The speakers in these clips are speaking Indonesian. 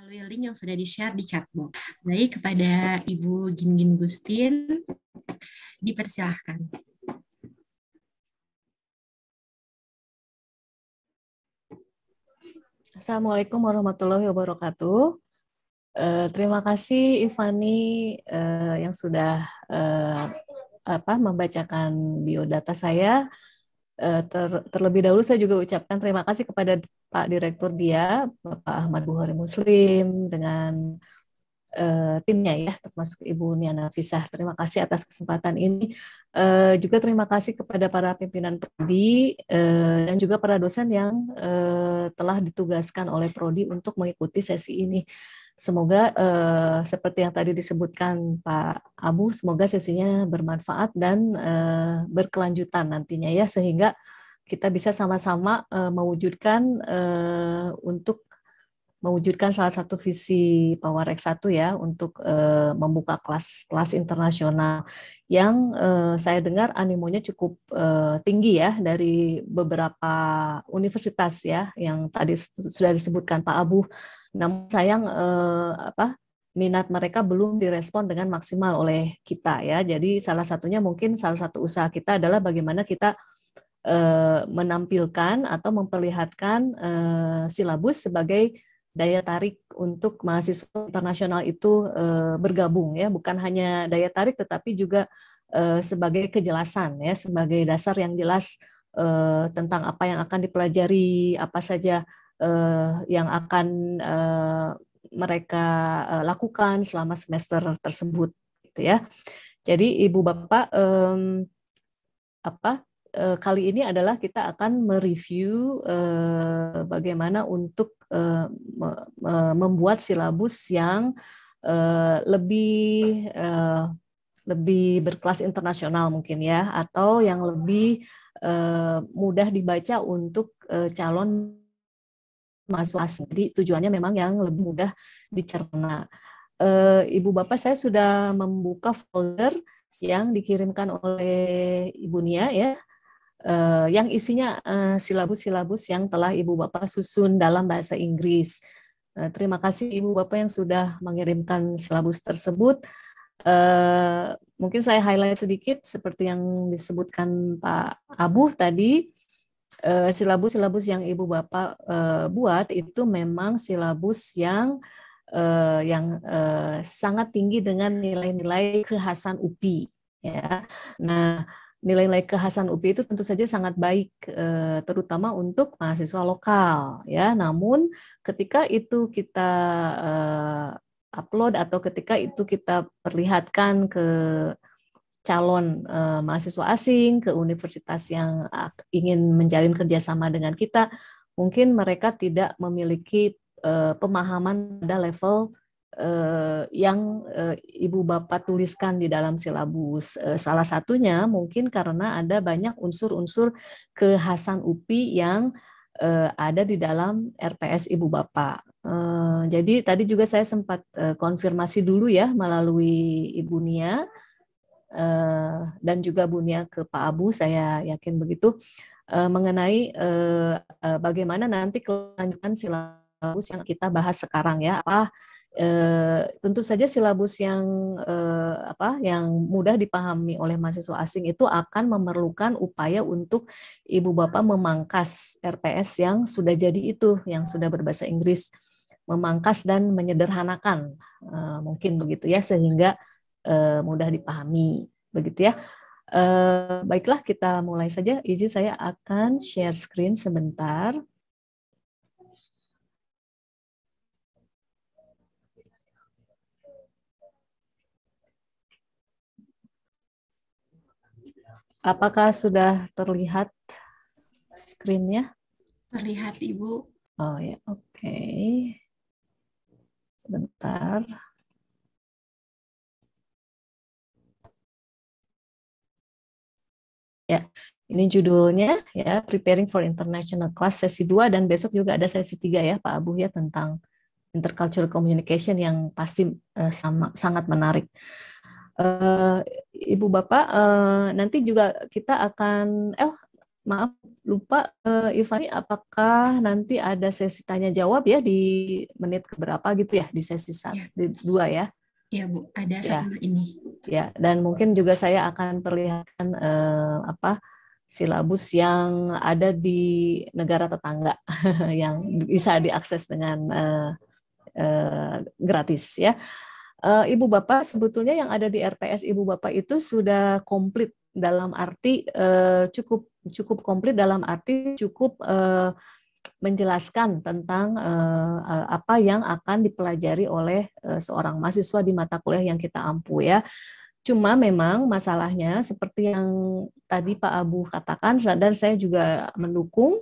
melalui link yang sudah di-share di chat box. Baik, kepada Ibu Gingin Gustin, dipersilahkan. Assalamualaikum warahmatullahi wabarakatuh. Uh, terima kasih Ivani uh, yang sudah uh, apa membacakan biodata saya. Uh, ter, terlebih dahulu saya juga ucapkan terima kasih kepada Pak Direktur dia, Bapak Ahmad Buhari Muslim dengan uh, timnya ya, termasuk Ibu Niana Fisah. Terima kasih atas kesempatan ini. Uh, juga terima kasih kepada para pimpinan prodi uh, dan juga para dosen yang uh, telah ditugaskan oleh prodi untuk mengikuti sesi ini. Semoga uh, seperti yang tadi disebutkan Pak Abu, semoga sesinya bermanfaat dan uh, berkelanjutan nantinya ya, sehingga kita bisa sama-sama uh, mewujudkan uh, untuk mewujudkan salah satu visi Power X1 ya untuk uh, membuka kelas-kelas internasional yang uh, saya dengar animonya cukup uh, tinggi ya dari beberapa universitas ya yang tadi sudah disebutkan Pak Abu. Namun sayang uh, apa minat mereka belum direspon dengan maksimal oleh kita ya. Jadi salah satunya mungkin salah satu usaha kita adalah bagaimana kita menampilkan atau memperlihatkan silabus sebagai daya tarik untuk mahasiswa internasional itu uh, bergabung ya bukan hanya daya tarik tetapi juga uh, sebagai kejelasan ya sebagai dasar yang jelas uh, tentang apa yang akan dipelajari apa saja uh, yang akan uh, mereka uh, lakukan selama semester tersebut gitu ya. Jadi ibu bapak um, apa kali ini adalah kita akan mereview bagaimana untuk membuat silabus yang lebih lebih berkelas internasional mungkin ya atau yang lebih mudah dibaca untuk calon mahasiswa asing. Jadi tujuannya memang yang lebih mudah dicerna. Ibu Bapak saya sudah membuka folder yang dikirimkan oleh Ibu Nia ya uh, yang isinya eh, silabus-silabus yang telah Ibu Bapak susun dalam bahasa Inggris. Terima kasih Ibu Bapak yang sudah mengirimkan silabus tersebut. Mungkin saya highlight sedikit seperti yang disebutkan Pak Abu tadi. Silabus-silabus uh, yang Ibu Bapak uh, buat itu memang silabus yang uh, yang sangat tinggi dengan nilai-nilai kekhasan UPI ya. Nah, nilai-nilai kekhasan UPI itu tentu saja sangat baik eh, terutama untuk mahasiswa lokal ya namun ketika itu kita eh, upload atau ketika itu kita perlihatkan ke calon eh, mahasiswa asing ke universitas yang ingin menjalin kerjasama dengan kita mungkin mereka tidak memiliki pemahaman pada level eh, yang eh, ibu bapak tuliskan di dalam silabus. Eh, salah satunya mungkin karena ada banyak unsur-unsur kekhasan UPI yang eh, ada di dalam RPS ibu bapak. Eh, jadi tadi juga saya sempat eh, konfirmasi dulu ya melalui ibu Nia dan juga Bu Nia ke Pak Abu, saya yakin begitu. Eh, mengenai eh, eh bagaimana nanti kelanjutan silabus yang kita bahas sekarang ya. Apa Eh, tentu saja silabus yang eh, apa yang mudah dipahami oleh mahasiswa asing itu akan memerlukan upaya untuk ibu bapak memangkas RPS yang sudah jadi itu yang sudah berbahasa Inggris. Memangkas dan menyederhanakan eh, mungkin begitu ya sehingga eh, mudah dipahami begitu ya eh, baiklah kita mulai saja izin saya akan share screen sebentar Apakah sudah terlihat screen-nya? Terlihat, Ibu. Oh ya, oke. Okay. Sebentar. Ya, ini judulnya ya Preparing for International Class sesi 2 dan besok juga ada sesi 3 ya Pak Abu ya tentang intercultural communication yang pasti uh, sama, sangat menarik. Uh, Ibu Bapak, uh, nanti juga kita akan, eh maaf lupa uh, Ivani apakah nanti ada sesi tanya jawab ya di menit keberapa gitu ya di sesi satu ya. di dua ya Iya Bu. Ada ya. satu ini ya dan mungkin juga saya akan perlihatkan uh, apa silabus yang ada di negara tetangga yang bisa diakses dengan uh, uh, gratis ya. Uh, Ibu Bapak sebetulnya yang ada di RPS Ibu Bapak itu sudah komplit dalam arti uh, cukup cukup komplit dalam arti cukup uh, menjelaskan tentang uh, apa yang akan dipelajari oleh uh, seorang mahasiswa di mata kuliah yang kita ampu ya. Cuma memang masalahnya seperti yang tadi Pak Abu katakan dan saya juga mendukung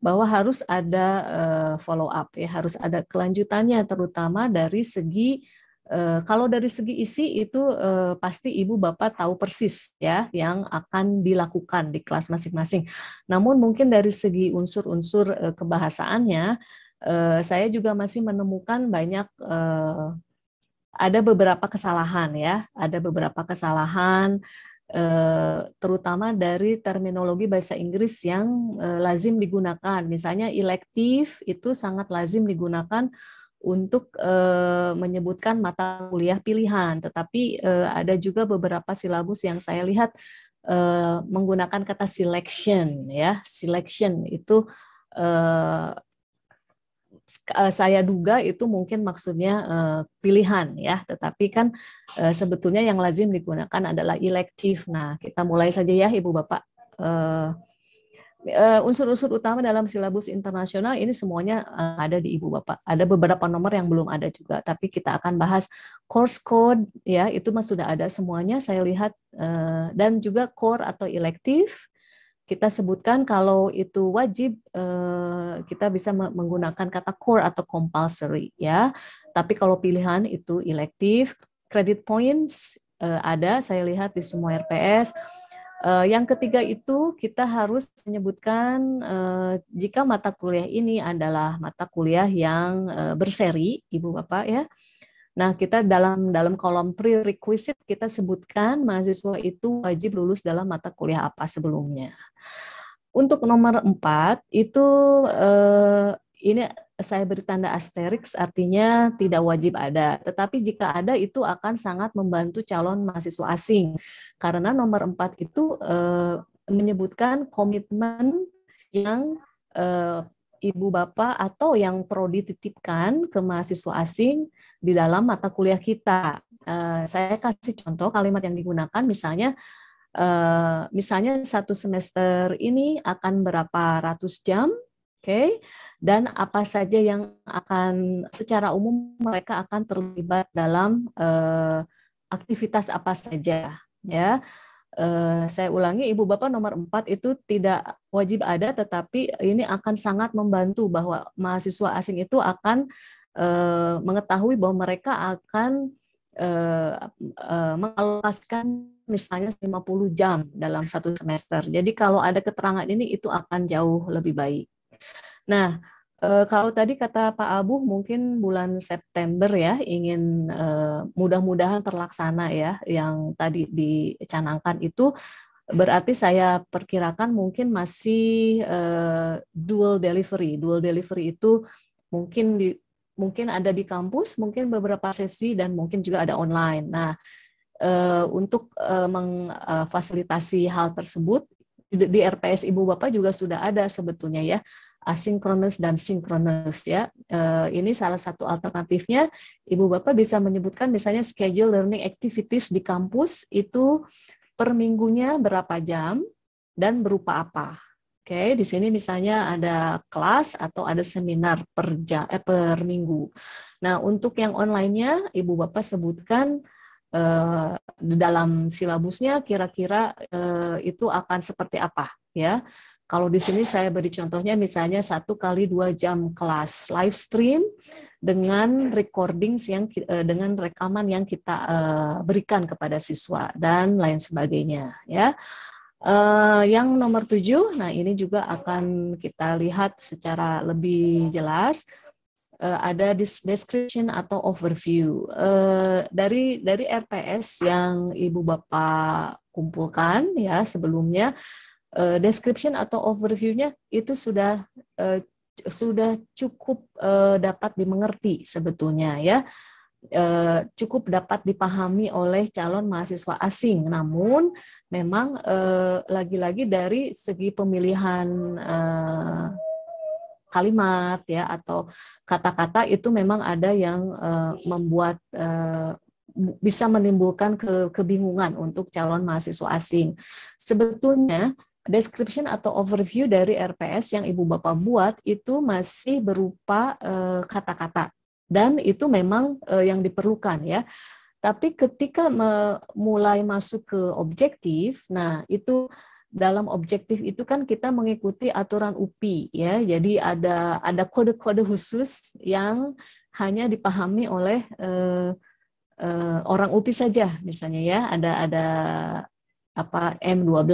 bahwa harus ada uh, follow up ya, harus ada kelanjutannya terutama dari segi kalau dari segi isi itu uh, pasti ibu bapak tahu persis ya yang akan dilakukan di kelas masing-masing. Namun mungkin dari segi unsur-unsur uh, kebahasaannya, saya juga masih menemukan banyak ada beberapa kesalahan ya, ada beberapa kesalahan terutama dari terminologi bahasa Inggris yang lazim digunakan. Misalnya elektif itu sangat lazim digunakan untuk uh, menyebutkan mata kuliah pilihan, tetapi uh, ada juga beberapa silabus yang saya lihat uh, menggunakan kata selection ya. Selection itu saya duga itu mungkin maksudnya uh, pilihan ya, tetapi kan uh, sebetulnya yang lazim digunakan adalah elektif. Nah, kita mulai saja ya Ibu Bapak. Eh, unsur-unsur utama dalam silabus internasional ini semuanya uh, ada di Ibu Bapak. Ada beberapa nomor yang belum ada juga, tapi kita akan bahas course code ya, itu mah sudah ada semuanya saya lihat uh, dan juga core atau elektif kita sebutkan kalau itu wajib kita bisa menggunakan kata core atau compulsory ya. Tapi kalau pilihan itu elektif, credit points ada saya lihat di semua RPS Uh, yang ketiga itu kita harus menyebutkan uh, jika mata kuliah ini adalah mata kuliah yang uh, berseri, Ibu Bapak ya. Nah, kita dalam dalam kolom prerequisite kita sebutkan mahasiswa itu wajib lulus dalam mata kuliah apa sebelumnya. Untuk nomor empat itu uh, ini saya beri tanda asteriks artinya tidak wajib ada. Tetapi jika ada itu akan sangat membantu calon mahasiswa asing. Karena nomor empat itu eh, menyebutkan komitmen yang eh, ibu bapak atau yang perlu dititipkan ke mahasiswa asing di dalam mata kuliah kita. Eh, saya kasih contoh kalimat yang digunakan misalnya eh, misalnya satu semester ini akan berapa ratus jam okay? dan apa saja yang akan secara umum mereka akan terlibat dalam uh, aktivitas apa saja, ya. Uh, saya ulangi, Ibu Bapak nomor 4 itu tidak wajib ada, tetapi ini akan sangat membantu bahwa mahasiswa asing itu akan uh, mengetahui bahwa mereka akan uh, uh, mengalokasikan misalnya 50 jam dalam satu semester. Jadi kalau ada keterangan ini itu akan jauh lebih baik. Nah, eh, kalau tadi kata Pak Abu mungkin bulan September ya ingin eh, mudah-mudahan terlaksana ya yang tadi dicanangkan itu berarti saya perkirakan mungkin masih eh, dual delivery. Dual delivery itu mungkin di mungkin ada di kampus, mungkin beberapa sesi dan mungkin juga ada online. Nah, untuk memfasilitasi hal tersebut di RPS Ibu Bapak juga sudah ada sebetulnya ya asinkronus dan sinkronus ya. Uh, ini salah satu alternatifnya. Ibu Bapak bisa menyebutkan misalnya schedule learning activities di kampus itu per minggunya berapa jam dan berupa apa. Oke, di sini misalnya ada kelas atau ada seminar per jam, eh, per minggu. Nah, untuk yang online-nya Ibu Bapak sebutkan uh, dalam silabusnya kira-kira uh, itu akan seperti apa ya. Kalau di sini saya beri contohnya misalnya satu kali dua jam kelas live stream dengan recordings yang eh, dengan rekaman yang kita eh, berikan kepada siswa dan lain sebagainya ya. Uh, yang nomor tujuh, nah ini juga akan kita lihat secara lebih jelas ada description atau overview dari dari RPS yang ibu bapak kumpulkan ya sebelumnya uh, description atau overview-nya itu sudah uh, sudah cukup uh, dapat dimengerti sebetulnya ya cukup dapat dipahami oleh calon mahasiswa asing. Namun memang lagi-lagi dari segi pemilihan kalimat ya atau kata-kata itu memang ada yang membuat bisa menimbulkan ke, kebingungan untuk calon mahasiswa asing. Sebetulnya description atau overview dari RPS yang Ibu Bapak buat itu masih berupa eh, kata-kata dan itu memang uh, yang diperlukan ya. Tapi ketika mulai masuk ke objektif, nah itu dalam objektif itu kan kita mengikuti aturan UPI ya. Jadi ada ada kode-kode khusus yang hanya dipahami oleh uh, uh, orang UPI saja misalnya ya ada ada apa M12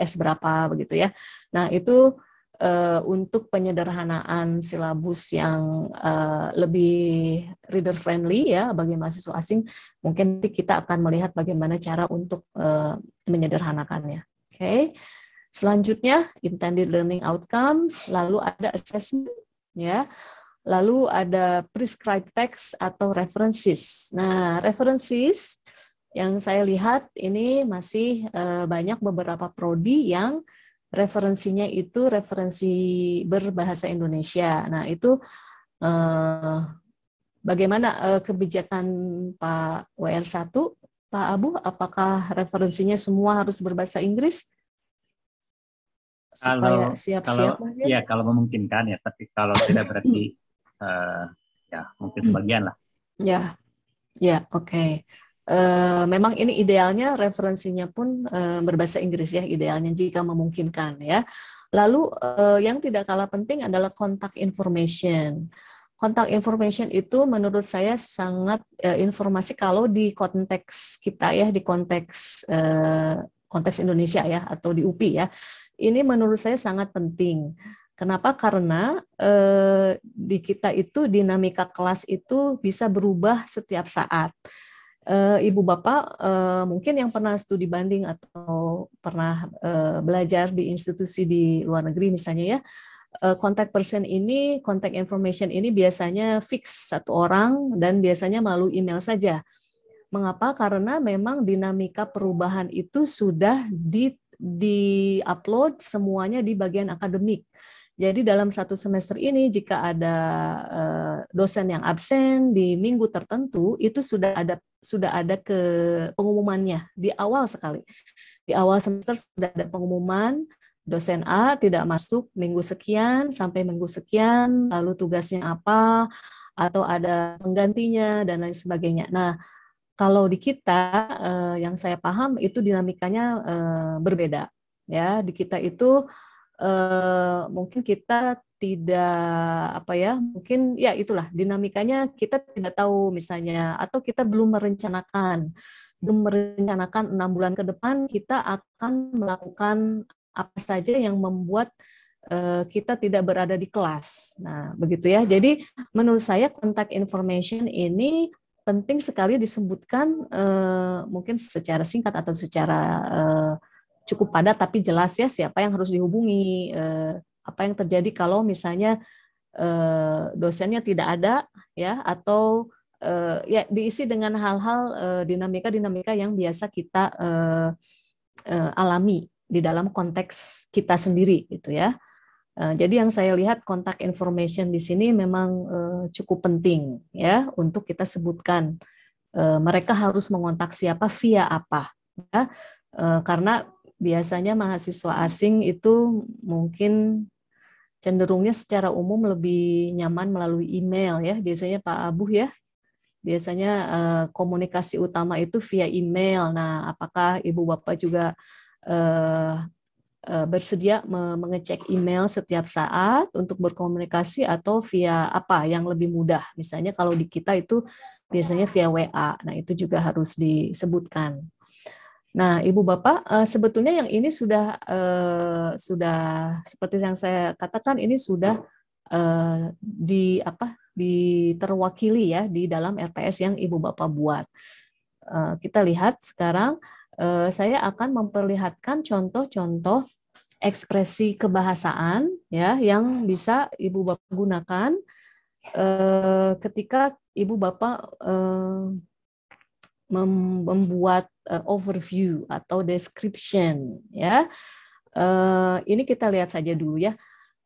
S berapa begitu ya. Nah, itu uh, untuk penyederhanaan silabus yang uh, lebih reader friendly ya bagi mahasiswa asing, mungkin kita akan melihat bagaimana cara untuk uh, menyederhanakannya. Oke. Okay. Selanjutnya intended learning outcomes, lalu ada assessment ya. Lalu ada prescribed text atau references. Nah, references yang saya lihat ini masih eh, banyak beberapa prodi yang referensinya itu referensi berbahasa Indonesia. Nah, itu eh, bagaimana eh, kebijakan Pak WR1, Pak Abu, apakah referensinya semua harus berbahasa Inggris? supaya siap-siap kalau, ya kalau memungkinkan ya tapi kalau tidak berarti uh, ya mungkin sebagian lah. Ya, ya oke. Okay. Eh, memang ini idealnya referensinya pun uh, berbahasa Inggris ya idealnya jika memungkinkan ya. Lalu uh, yang tidak kalah penting adalah kontak information. Kontak information itu menurut saya sangat informasi kalau di konteks kita ya di konteks konteks Indonesia ya atau di UPI ya. Ini menurut saya sangat penting Kenapa? Karena di kita itu dinamika kelas itu bisa berubah setiap saat. Eh, Ibu Bapak eh, mungkin yang pernah studi banding atau pernah eh, belajar di institusi di luar negeri misalnya ya, kontak person ini, kontak information ini biasanya fix satu orang dan biasanya melalui email saja. Mengapa? Karena memang dinamika perubahan itu sudah di di upload semuanya di bagian akademik. Jadi dalam satu semester ini jika ada uh, dosen yang absen di minggu tertentu itu sudah ada sudah ada ke pengumumannya di awal sekali. Di awal semester sudah ada pengumuman dosen A tidak masuk minggu sekian sampai minggu sekian, lalu tugasnya apa atau ada penggantinya dan lain sebagainya. Nah, kalau di kita uh, yang saya paham itu dinamikanya uh, berbeda ya. Di kita itu uh, mungkin kita tidak apa ya mungkin ya itulah dinamikanya kita tidak tahu misalnya atau kita belum merencanakan belum merencanakan enam bulan ke depan kita akan melakukan apa saja yang membuat uh, kita tidak berada di kelas. Nah, begitu ya. Jadi menurut saya kontak information ini penting sekali disebutkan uh, mungkin secara singkat atau secara uh, cukup padat tapi jelas ya siapa yang harus dihubungi, eh, apa yang terjadi kalau misalnya eh, dosennya tidak ada ya atau eh, ya diisi dengan hal-hal dinamika-dinamika yang biasa kita alami di dalam konteks kita sendiri gitu ya. Jadi yang saya lihat kontak information di sini memang cukup penting ya untuk kita sebutkan mereka harus mengontak siapa via apa ya karena biasanya mahasiswa asing itu mungkin cenderungnya secara umum lebih nyaman melalui email ya. Biasanya Pak Abu ya. Biasanya eh, komunikasi utama itu via email. Nah, apakah Ibu Bapak juga eh, eh, bersedia mengecek email setiap saat untuk berkomunikasi atau via apa yang lebih mudah? Misalnya kalau di kita itu biasanya via WA. Nah, itu juga harus disebutkan. Nah, Ibu Bapak, uh, sebetulnya yang ini sudah uh, sudah seperti yang saya katakan ini sudah uh, di apa diterwakili ya di dalam RPS yang Ibu Bapak buat. Uh, kita lihat sekarang uh, saya akan memperlihatkan contoh-contoh ekspresi kebahasaan ya yang bisa ibu bapak gunakan uh, ketika ibu bapak uh, membuat uh, overview atau description ya. Uh, ini kita lihat saja dulu ya.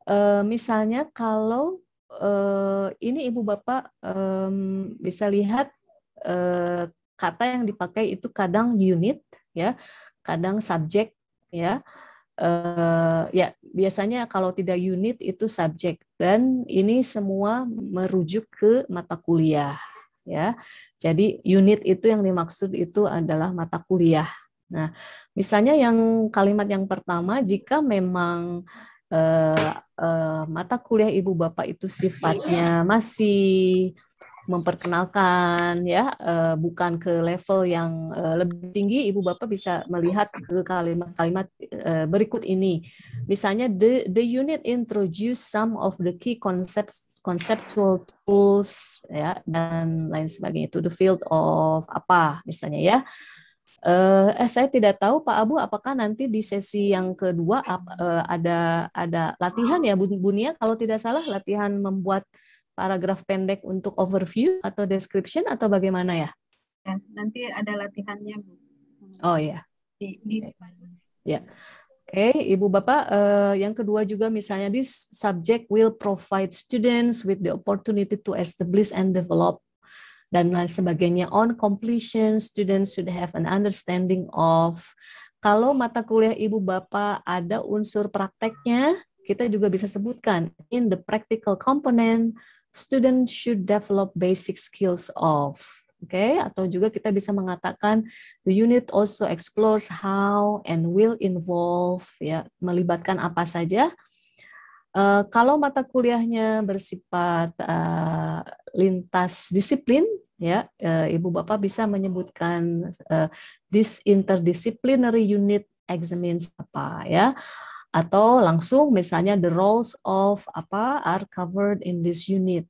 Uh, misalnya kalau uh, ini ibu bapak um, bisa lihat uh, kata yang dipakai itu kadang unit ya, kadang subjek ya. Uh, ya biasanya kalau tidak unit itu subjek dan ini semua merujuk ke mata kuliah ya. Jadi unit itu yang dimaksud itu adalah mata kuliah. Nah, misalnya yang kalimat yang pertama jika memang uh, uh, mata kuliah ibu bapak itu sifatnya masih memperkenalkan ya uh, bukan ke level yang uh, lebih tinggi ibu bapak bisa melihat ke kalimat-kalimat uh, berikut ini. Misalnya the the unit introduce some of the key concepts conceptual tools ya dan lain sebagainya. To the field of apa misalnya ya. Uh, eh, saya tidak tahu Pak Abu apakah nanti di sesi yang kedua uh, ada ada latihan ya Bu Bunia kalau tidak salah latihan membuat paragraf pendek untuk overview atau description atau bagaimana ya? ya nanti ada latihannya Bu. Oh ya. Di, di ya. Oke, okay, Ibu Bapak, uh, yang kedua juga misalnya this subject will provide students with the opportunity to establish and develop dan lain sebagainya. On completion, students should have an understanding of kalau mata kuliah ibu bapak ada unsur prakteknya, kita juga bisa sebutkan in the practical component, students should develop basic skills of Oke, okay? atau juga kita bisa mengatakan the unit also explores how and will involve ya melibatkan apa saja Uh, kalau mata kuliahnya bersifat uh, lintas disiplin, ya uh, ibu bapak bisa menyebutkan uh, this interdisciplinary unit examines apa ya, atau langsung misalnya the roles of apa are covered in this unit.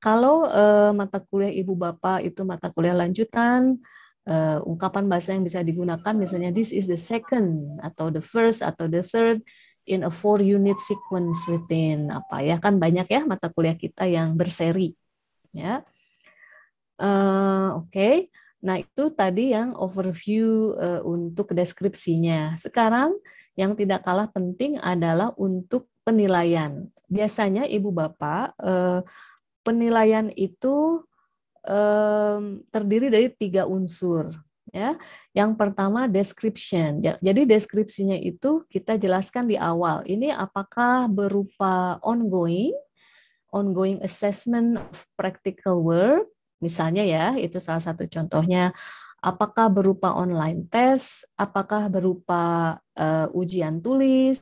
Kalau uh, mata kuliah ibu bapak itu mata kuliah lanjutan, uh, ungkapan bahasa yang bisa digunakan misalnya this is the second atau the first atau the third in a four unit sequence within apa ya kan banyak ya mata kuliah kita yang berseri ya uh, oke okay. Nah itu tadi yang overview uh, untuk deskripsinya sekarang yang tidak kalah penting adalah untuk penilaian biasanya ibu bapak uh, penilaian itu terdiri dari tiga unsur ya. Yang pertama description. Jadi deskripsinya itu kita jelaskan di awal. Ini apakah berupa ongoing, ongoing assessment of practical work, misalnya ya, itu salah satu contohnya. Apakah berupa online test, apakah berupa uh, ujian tulis,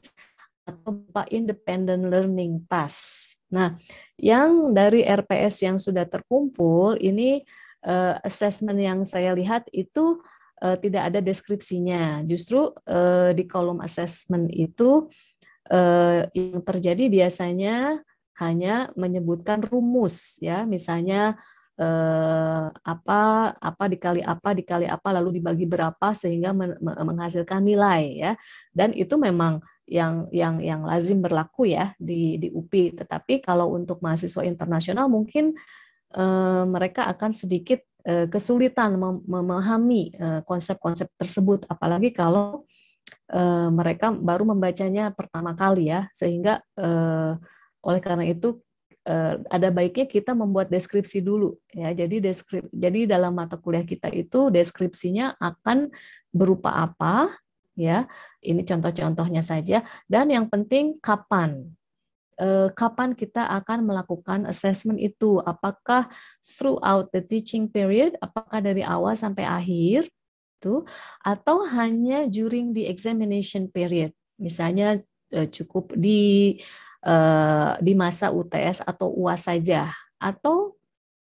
atau berupa independent learning task. Nah, yang dari RPS yang sudah terkumpul ini uh, assessment yang saya lihat itu uh, tidak ada deskripsinya. Justru uh, di kolom assessment itu uh, yang terjadi biasanya hanya menyebutkan rumus ya, misalnya eh, apa apa dikali apa dikali apa lalu dibagi berapa sehingga men menghasilkan nilai ya. Dan itu memang yang yang yang lazim berlaku ya di di UPI. Tetapi kalau untuk mahasiswa internasional mungkin Eh, mereka akan sedikit eh, kesulitan memahami eh, konsep-konsep tersebut, apalagi kalau mereka baru membacanya pertama kali ya, sehingga oleh karena itu ada baiknya kita membuat deskripsi dulu ya. Jadi deskrip jadi dalam mata kuliah kita itu deskripsinya akan berupa apa ya. Ini contoh-contohnya saja dan yang penting kapan Eh, kapan kita akan melakukan assessment itu? Apakah throughout the teaching period, apakah dari awal sampai akhir, tuh, atau hanya during the examination period? Misalnya eh, cukup di eh, di masa UTS atau UAS saja, atau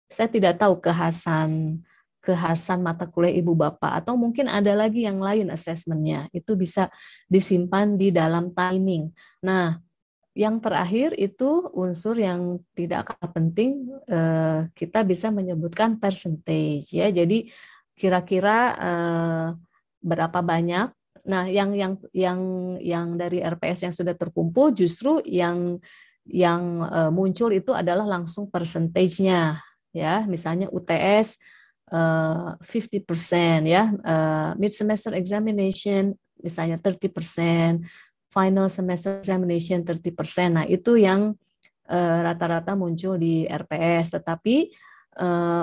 saya tidak tahu kekhasan kekhasan mata kuliah ibu bapak atau mungkin ada lagi yang lain assessmentnya itu bisa disimpan di dalam timing. Nah yang terakhir itu unsur yang tidak kalah penting eh, kita bisa menyebutkan percentage ya. Jadi kira-kira eh, berapa banyak nah yang yang yang yang dari RPS yang sudah terkumpul justru yang yang uh, muncul itu adalah langsung persentage-nya ya misalnya UTS uh, 50% ya uh, mid semester examination misalnya 30% final semester examination 30%. Nah, itu yang eh, rata-rata muncul di RPS. Tetapi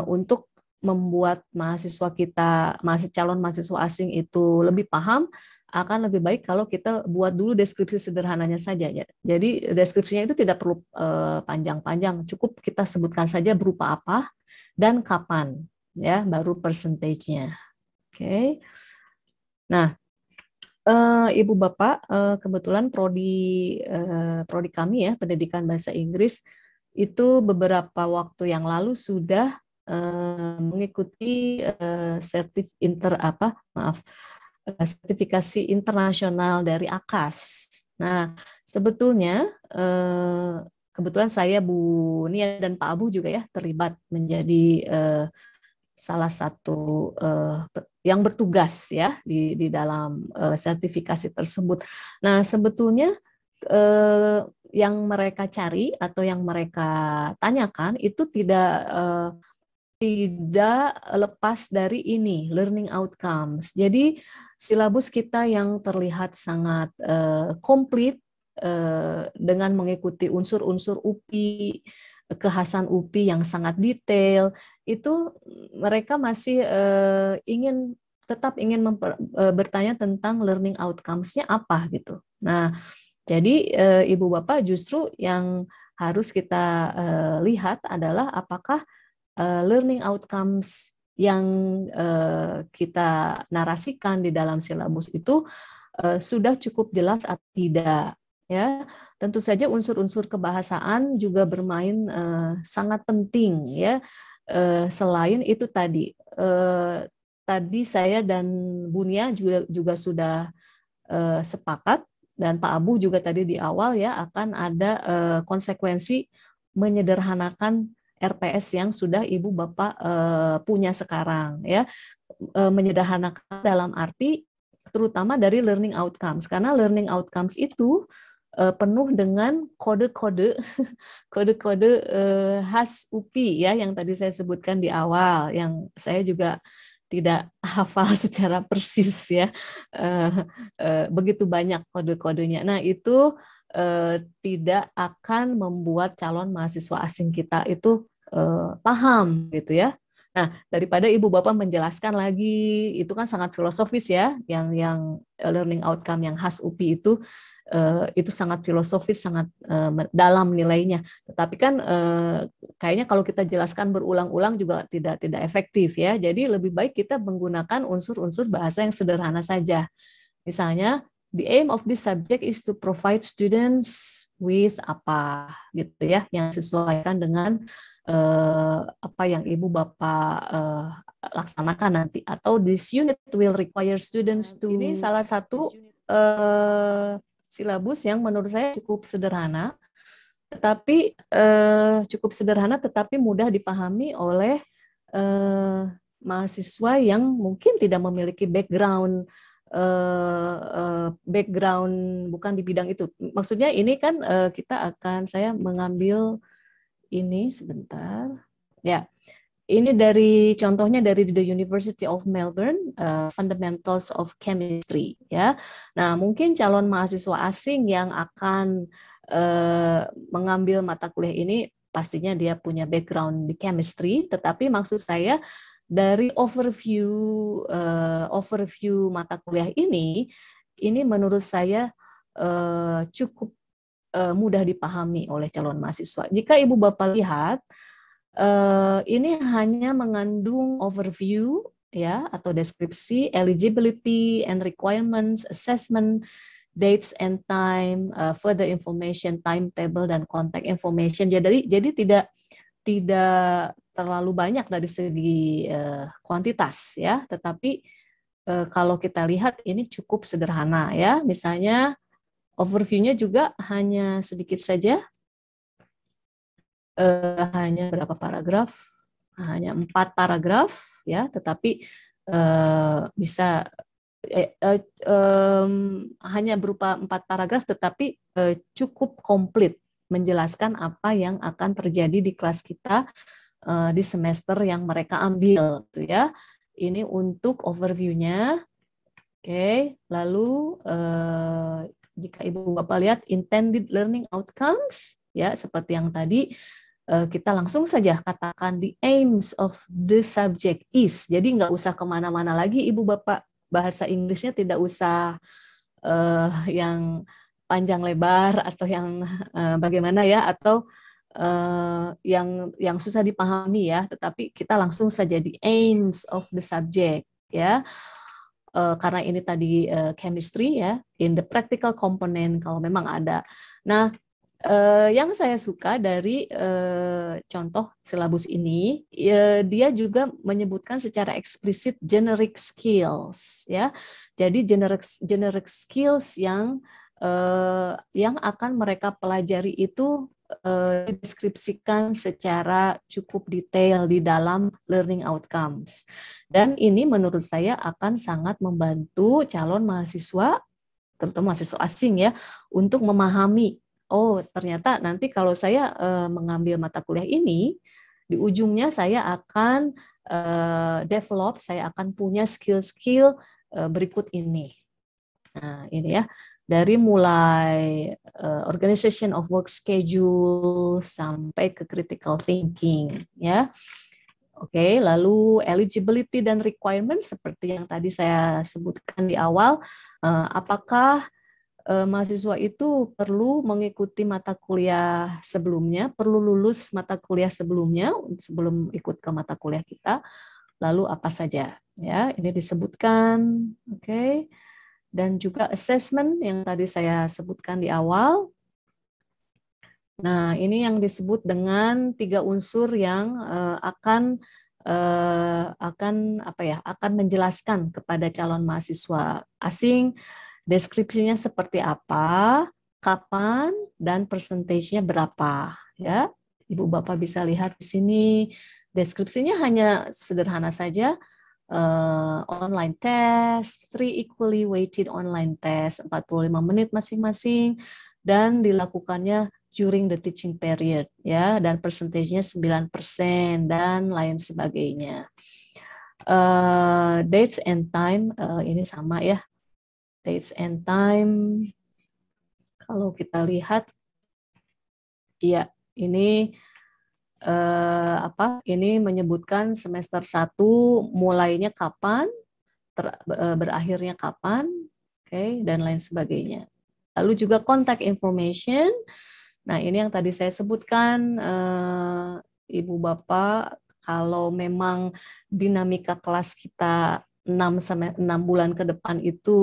untuk membuat mahasiswa kita, mahasiswa calon mahasiswa asing itu lebih paham, akan lebih baik kalau kita buat dulu deskripsi sederhananya saja ya. Jadi deskripsinya itu tidak perlu eh, panjang-panjang, cukup kita sebutkan saja berupa apa dan kapan ya, baru percentage-nya. Oke. Okay. Nah, Uh, Ibu Bapak, uh, kebetulan prodi prodi kami ya pendidikan bahasa Inggris itu beberapa waktu yang lalu sudah mengikuti sertif inter apa maaf sertifikasi internasional dari AKAS. Nah sebetulnya uh, kebetulan saya Bu Nia dan Pak Abu juga ya terlibat menjadi uh, salah satu yang bertugas ya di di dalam sertifikasi tersebut. Nah, sebetulnya yang mereka cari atau yang mereka tanyakan itu tidak tidak lepas dari ini learning outcomes. Jadi silabus kita yang terlihat sangat uh, komplit uh, dengan mengikuti unsur-unsur UPI, kekhasan UPI yang sangat detail, itu mereka masih uh, ingin tetap ingin memper, uh, bertanya tentang learning outcomes-nya apa gitu. Nah, jadi uh, Ibu Bapak justru yang harus kita uh, lihat adalah apakah uh, learning outcomes yang uh, kita narasikan di dalam silabus itu uh, sudah cukup jelas atau tidak ya Tentu saja unsur-unsur kebahasaan juga bermain uh, sangat penting ya. Selain itu tadi, tadi saya dan Bunia juga juga sudah sepakat dan Pak Abu juga tadi di awal ya akan ada konsekuensi menyederhanakan RPS yang sudah ibu bapak uh, punya sekarang ya. Uh, menyederhanakan dalam arti terutama dari learning outcomes. Karena learning outcomes itu uh, penuh dengan kode-kode kode-kode uh, khas UPI ya yang tadi saya sebutkan di awal yang saya juga tidak hafal secara persis ya. Uh, uh, begitu banyak kode-kodenya. Nah itu uh, tidak akan membuat calon mahasiswa asing kita itu uh, paham gitu ya. Nah, daripada ibu bapak menjelaskan lagi, itu kan sangat filosofis ya, yang yang learning outcome yang khas UPI itu uh, itu sangat filosofis, sangat uh, dalam nilainya. Tetapi kan uh, kayaknya kalau kita jelaskan berulang-ulang juga tidak tidak efektif ya. Jadi lebih baik kita menggunakan unsur-unsur bahasa yang sederhana saja. Misalnya, the aim of this subject is to provide students with apa gitu ya, yang sesuaikan dengan uh, apa yang ibu bapak uh, laksanakan nanti. Atau this unit will require students to ini salah satu uh, silabus yang menurut saya cukup sederhana, tetapi eh, cukup sederhana tetapi mudah dipahami oleh eh, mahasiswa yang mungkin tidak memiliki background eh, eh, background bukan di bidang itu. Maksudnya ini kan eh, kita akan saya mengambil ini sebentar. Ya. Ini dari contohnya dari the University of Melbourne, uh, Fundamentals of Chemistry, ya. Nah, mungkin calon mahasiswa asing yang akan uh, mengambil mata kuliah ini pastinya dia punya background di chemistry, tetapi maksud saya dari overview uh, overview mata kuliah ini, ini menurut saya uh, cukup uh, mudah dipahami oleh calon mahasiswa. Jika ibu bapak lihat Uh, ini hanya mengandung overview ya atau deskripsi eligibility and requirements assessment dates and time uh, further information timetable dan contact information jadi jadi tidak tidak terlalu banyak dari segi uh, kuantitas ya. Tetapi uh, kalau kita lihat ini cukup sederhana ya. Misalnya overviewnya juga hanya sedikit saja. Uh, hanya berapa paragraf? Hanya empat paragraf ya, tetapi uh, bisa eh, um, hanya berupa empat paragraf, tetapi eh, cukup komplit menjelaskan apa yang akan terjadi di kelas kita uh, di semester yang mereka ambil, tuh ya. Ini untuk overview-nya. Oke, okay. lalu uh, jika ibu bapak lihat intended learning outcomes, ya seperti yang tadi uh, kita langsung saja katakan the aims of the subject is. Jadi nggak usah ke mana-mana lagi ibu bapak bahasa Inggrisnya tidak usah uh, yang panjang lebar atau yang uh, bagaimana ya atau uh, yang yang susah dipahami ya, tetapi kita langsung saja di aims of the subject ya. Uh, karena ini tadi uh, chemistry ya, in the practical component kalau memang ada. Nah, uh, yang saya suka dari uh, contoh silabus ini, uh, dia juga menyebutkan secara eksplisit generic skills ya. Jadi generic generic skills yang uh, yang akan mereka pelajari itu uh, dideskripsikan secara cukup detail di dalam learning outcomes. Dan ini menurut saya akan sangat membantu calon mahasiswa, terutama mahasiswa asing ya, untuk memahami, oh ternyata nanti kalau saya uh, mengambil mata kuliah ini, di ujungnya saya akan uh, develop, saya akan punya skill-skill berikut ini. Nah, ini ya dari mulai uh, organization of work schedule sampai ke critical thinking ya. Oke, okay, lalu eligibility dan requirement seperti yang tadi saya sebutkan di awal, uh, apakah uh, mahasiswa itu perlu mengikuti mata kuliah sebelumnya, perlu lulus mata kuliah sebelumnya sebelum ikut ke mata kuliah kita, lalu apa saja ya, ini disebutkan, oke. Okay dan juga assessment yang tadi saya sebutkan di awal. Nah, ini yang disebut dengan tiga unsur yang uh, akan uh, akan apa ya? akan menjelaskan kepada calon mahasiswa asing deskripsinya seperti apa, kapan dan persentasenya berapa, ya. Ibu Bapak bisa lihat di sini deskripsinya hanya sederhana saja uh, online test, three equally weighted online test, 45 menit masing-masing, dan dilakukannya during the teaching period, ya, dan persentasenya 9% dan lain sebagainya. Uh, dates and time, uh, ini sama ya, dates and time, kalau kita lihat, ya, ini eh, apa ini menyebutkan semester 1 mulainya kapan, ter, eh, berakhirnya kapan, oke, okay, dan lain sebagainya. Lalu juga contact information. Nah, ini yang tadi saya sebutkan eh, Ibu Bapak kalau memang dinamika kelas kita 6 sampai 6 bulan ke depan itu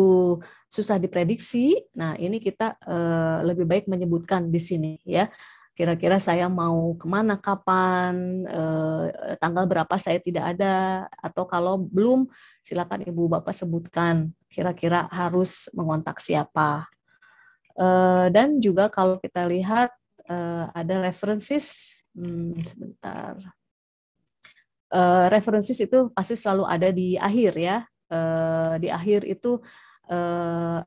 susah diprediksi. Nah, ini kita eh, lebih baik menyebutkan di sini ya kira-kira saya mau ke mana, kapan, eh, tanggal berapa saya tidak ada, atau kalau belum, silakan Ibu Bapak sebutkan kira-kira harus mengontak siapa. Eh, dan juga kalau kita lihat eh, ada references, hmm, sebentar. Eh, references itu pasti selalu ada di akhir ya. Eh, di akhir itu eh,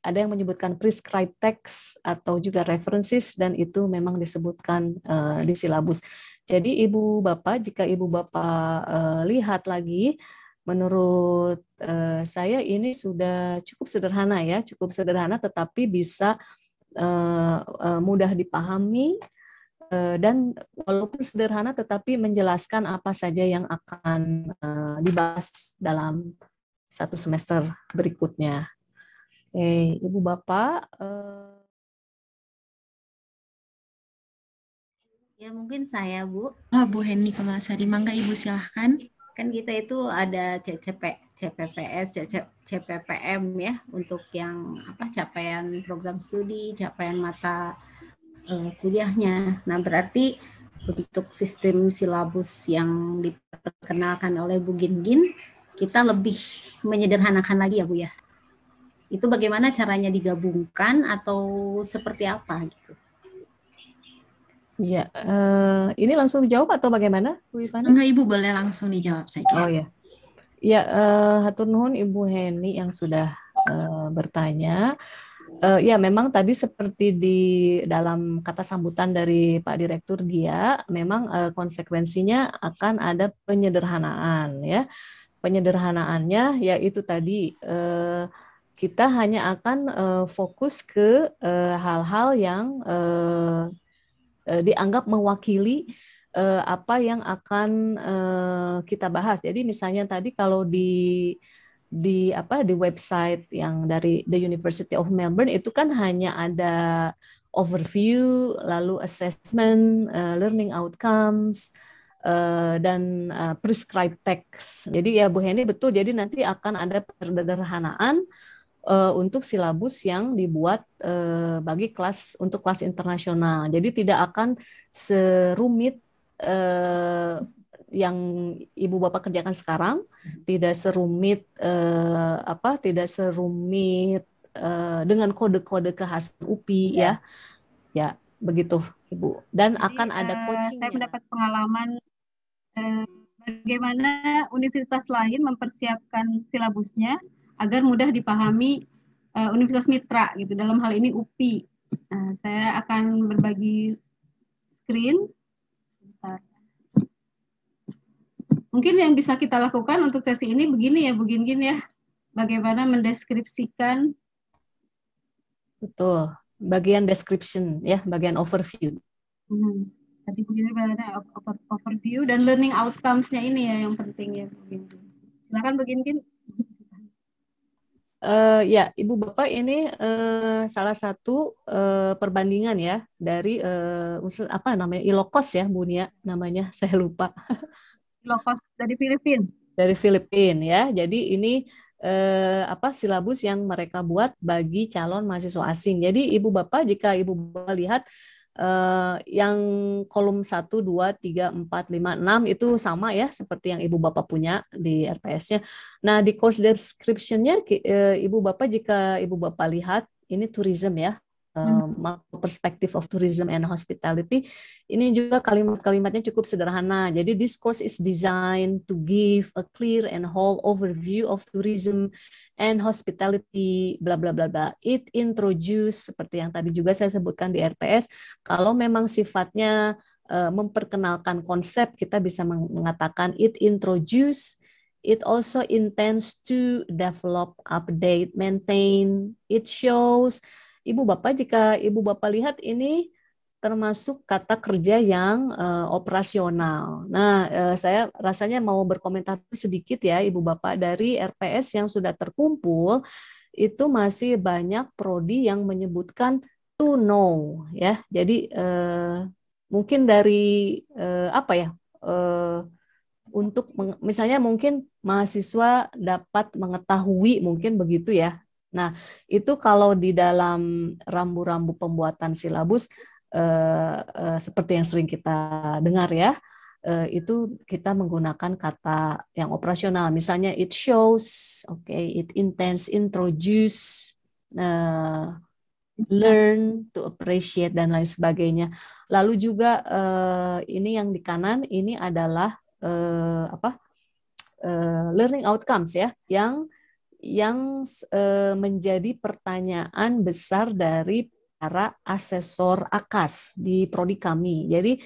ada yang menyebutkan prescribed text atau juga references dan itu memang disebutkan uh, di silabus. Jadi ibu bapak jika ibu bapak uh, lihat lagi menurut uh, saya ini sudah cukup sederhana ya, cukup sederhana tetapi bisa uh, uh, mudah dipahami dan walaupun sederhana tetapi menjelaskan apa saja yang akan dibahas dalam satu semester berikutnya. Oke, Ibu Bapak. Uh... Ya mungkin saya Bu. Oh, Bu Heni Kemalasari, mangga Ibu silahkan. Kan kita itu ada CCP, CPPS, CPPM ya untuk yang apa capaian program studi, capaian mata uh, kuliahnya. Nah berarti untuk sistem silabus yang diperkenalkan oleh Bu Gingin, kita lebih menyederhanakan lagi ya Bu ya itu bagaimana caranya digabungkan atau seperti apa gitu? Ya, uh, ini langsung dijawab atau bagaimana, Bu Ivana? Enggak, Ibu boleh langsung dijawab saja. Oh ya, Ya, uh, hatur nuhun Ibu Heni yang sudah uh, bertanya. Uh, ya, memang tadi seperti di dalam kata sambutan dari Pak Direktur dia, memang uh, konsekuensinya akan ada penyederhanaan ya. Penyederhanaannya yaitu tadi uh, kita hanya akan uh, fokus ke hal-hal uh, yang uh, dianggap mewakili uh, apa yang akan uh, kita bahas. Jadi misalnya tadi kalau di di apa di website yang dari The University of Melbourne itu kan hanya ada overview, lalu assessment, uh, learning outcomes, uh, dan uh, prescribed text. Jadi ya Bu Heni betul. Jadi nanti akan ada penyederhanaan uh, untuk silabus yang dibuat uh, bagi kelas untuk kelas internasional. Jadi tidak akan serumit eh, yang ibu bapak kerjakan sekarang. Tidak serumit eh, apa tidak serumit eh, dengan kode-kode kehasan UPI ya. ya. Ya begitu ibu. Dan Jadi, akan ada coaching saya mendapat pengalaman eh, bagaimana universitas lain mempersiapkan silabusnya agar mudah dipahami uh, universitas mitra gitu dalam hal ini UPI nah, saya akan berbagi screen Mungkin yang bisa kita lakukan untuk sesi ini begini ya, begini ya. Bagaimana mendeskripsikan Betul. Bagian description ya, bagian overview. Hmm. Tadi begini berada overview dan learning outcomes-nya ini ya yang penting ya. Begini. Silakan begini. Uh, ya, Ibu Bapak ini uh, salah satu uh, perbandingan ya dari uh, apa namanya Ilokos ya Bu Nia namanya saya lupa. Ilokos dari Filipina. Dari Filipina ya. Jadi ini uh, apa silabus yang mereka buat bagi calon mahasiswa asing. Jadi Ibu Bapak jika Ibu Bapak lihat uh, yang kolom 1, 2, 3, 4, 5, 6 itu sama ya seperti yang Ibu Bapak punya di RPS-nya. Nah, di course description-nya uh, Ibu Bapak jika Ibu Bapak lihat ini tourism ya. Uh, perspective of tourism and hospitality ini juga kalimat-kalimatnya cukup sederhana. Jadi this course is designed to give a clear and whole overview of tourism and hospitality bla bla bla bla. It introduce seperti yang tadi juga saya sebutkan di RPS kalau memang sifatnya uh, memperkenalkan konsep kita bisa mengatakan it introduce It also intends to develop, update, maintain. It shows Ibu Bapak, jika Ibu Bapak lihat ini termasuk kata kerja yang uh, operasional. Nah, uh, saya rasanya mau berkomentar sedikit ya Ibu Bapak dari RPS yang sudah terkumpul itu masih banyak prodi yang menyebutkan to know ya. Jadi uh, mungkin dari uh, apa ya? Uh, untuk misalnya mungkin mahasiswa dapat mengetahui mungkin begitu ya Nah, itu kalau di dalam rambu-rambu pembuatan silabus eh, eh, seperti yang sering kita dengar ya, eh, itu kita menggunakan kata yang operasional. Misalnya it shows, okay, it intends, introduce, eh, learn to appreciate dan lain sebagainya. Lalu juga eh, ini yang di kanan ini adalah eh, apa? Eh, learning outcomes ya, yang yang uh, menjadi pertanyaan besar dari para asesor AKAS di prodi kami. Jadi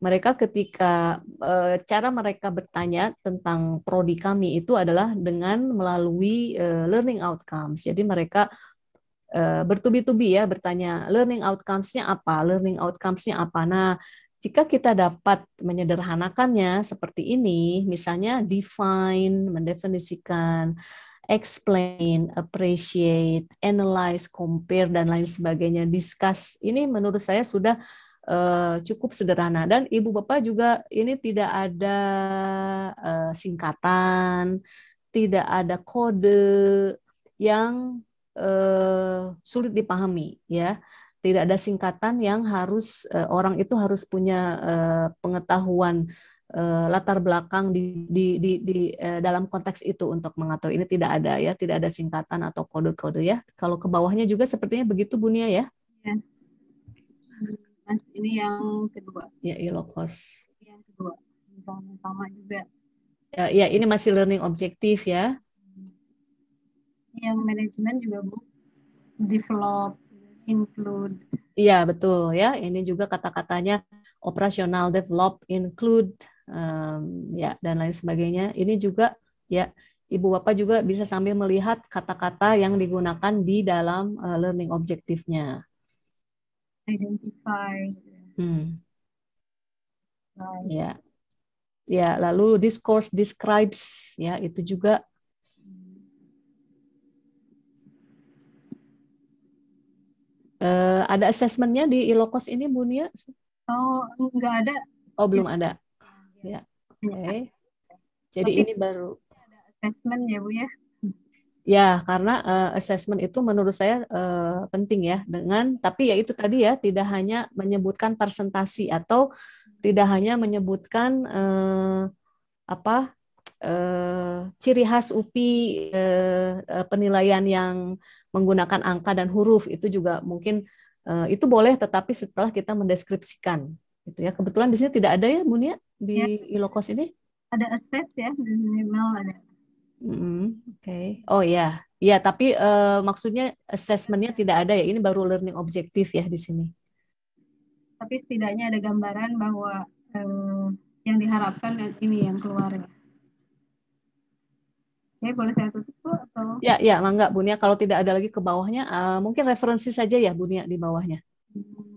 mereka ketika uh, cara mereka bertanya tentang prodi kami itu adalah dengan melalui uh, learning outcomes. Jadi mereka bertubi-tubi ya bertanya learning outcomes-nya apa, learning outcomes-nya apa. Nah, jika kita dapat menyederhanakannya seperti ini, misalnya define, mendefinisikan explain, appreciate, analyze, compare dan lain sebagainya, discuss. Ini menurut saya sudah uh, cukup sederhana dan ibu bapak juga ini tidak ada uh, singkatan, tidak ada kode yang uh, sulit dipahami, ya. Tidak ada singkatan yang harus orang itu harus punya pengetahuan uh, latar belakang di di di, di uh, dalam konteks itu untuk mengatur ini tidak ada ya, tidak ada singkatan atau kode-kode ya. Kalau ke bawahnya juga sepertinya begitu Bunia ya. ya. Mas ini yang kedua. Ya, ilokos. Yang kedua. Sama, sama juga. Ya, ya ini masih learning objektif ya. Yang manajemen juga Bu. Develop, include. Iya, betul ya. Ini juga kata-katanya operasional, develop, include um, ya dan lain sebagainya. Ini juga ya Ibu Bapak juga bisa sambil melihat kata-kata yang digunakan di dalam uh, learning objektifnya. Identify. Hmm. Ya. Ya, lalu discourse describes ya itu juga uh, ada assessmentnya di Ilokos ini Bu Nia? Oh, enggak ada. Oh, belum ada. Ya. Oke. Okay. Jadi Tapi, ini baru ada assessment ya Bu ya. Ya, karena uh, assessment itu menurut saya uh, penting ya dengan tapi ya itu tadi ya tidak hanya menyebutkan presentasi atau tidak hanya menyebutkan eh, apa eh, ciri khas UPI eh, penilaian yang menggunakan angka dan huruf itu juga mungkin eh, itu boleh tetapi setelah kita mendeskripsikan gitu ya kebetulan di sini tidak ada ya Bunia di ya. Ilokos ini ada assess ya minimal ada mm -hmm. oke okay. oh ya ya tapi uh, maksudnya assessmentnya tidak ada ya ini baru learning objektif ya di sini tapi setidaknya ada gambaran bahwa eh, yang diharapkan ini yang keluar ya. Ya, boleh saya tutup atau? Ya, ya, mangga Bunia. Kalau tidak ada lagi ke bawahnya, uh, mungkin referensi saja ya Bunia di bawahnya. Hmm.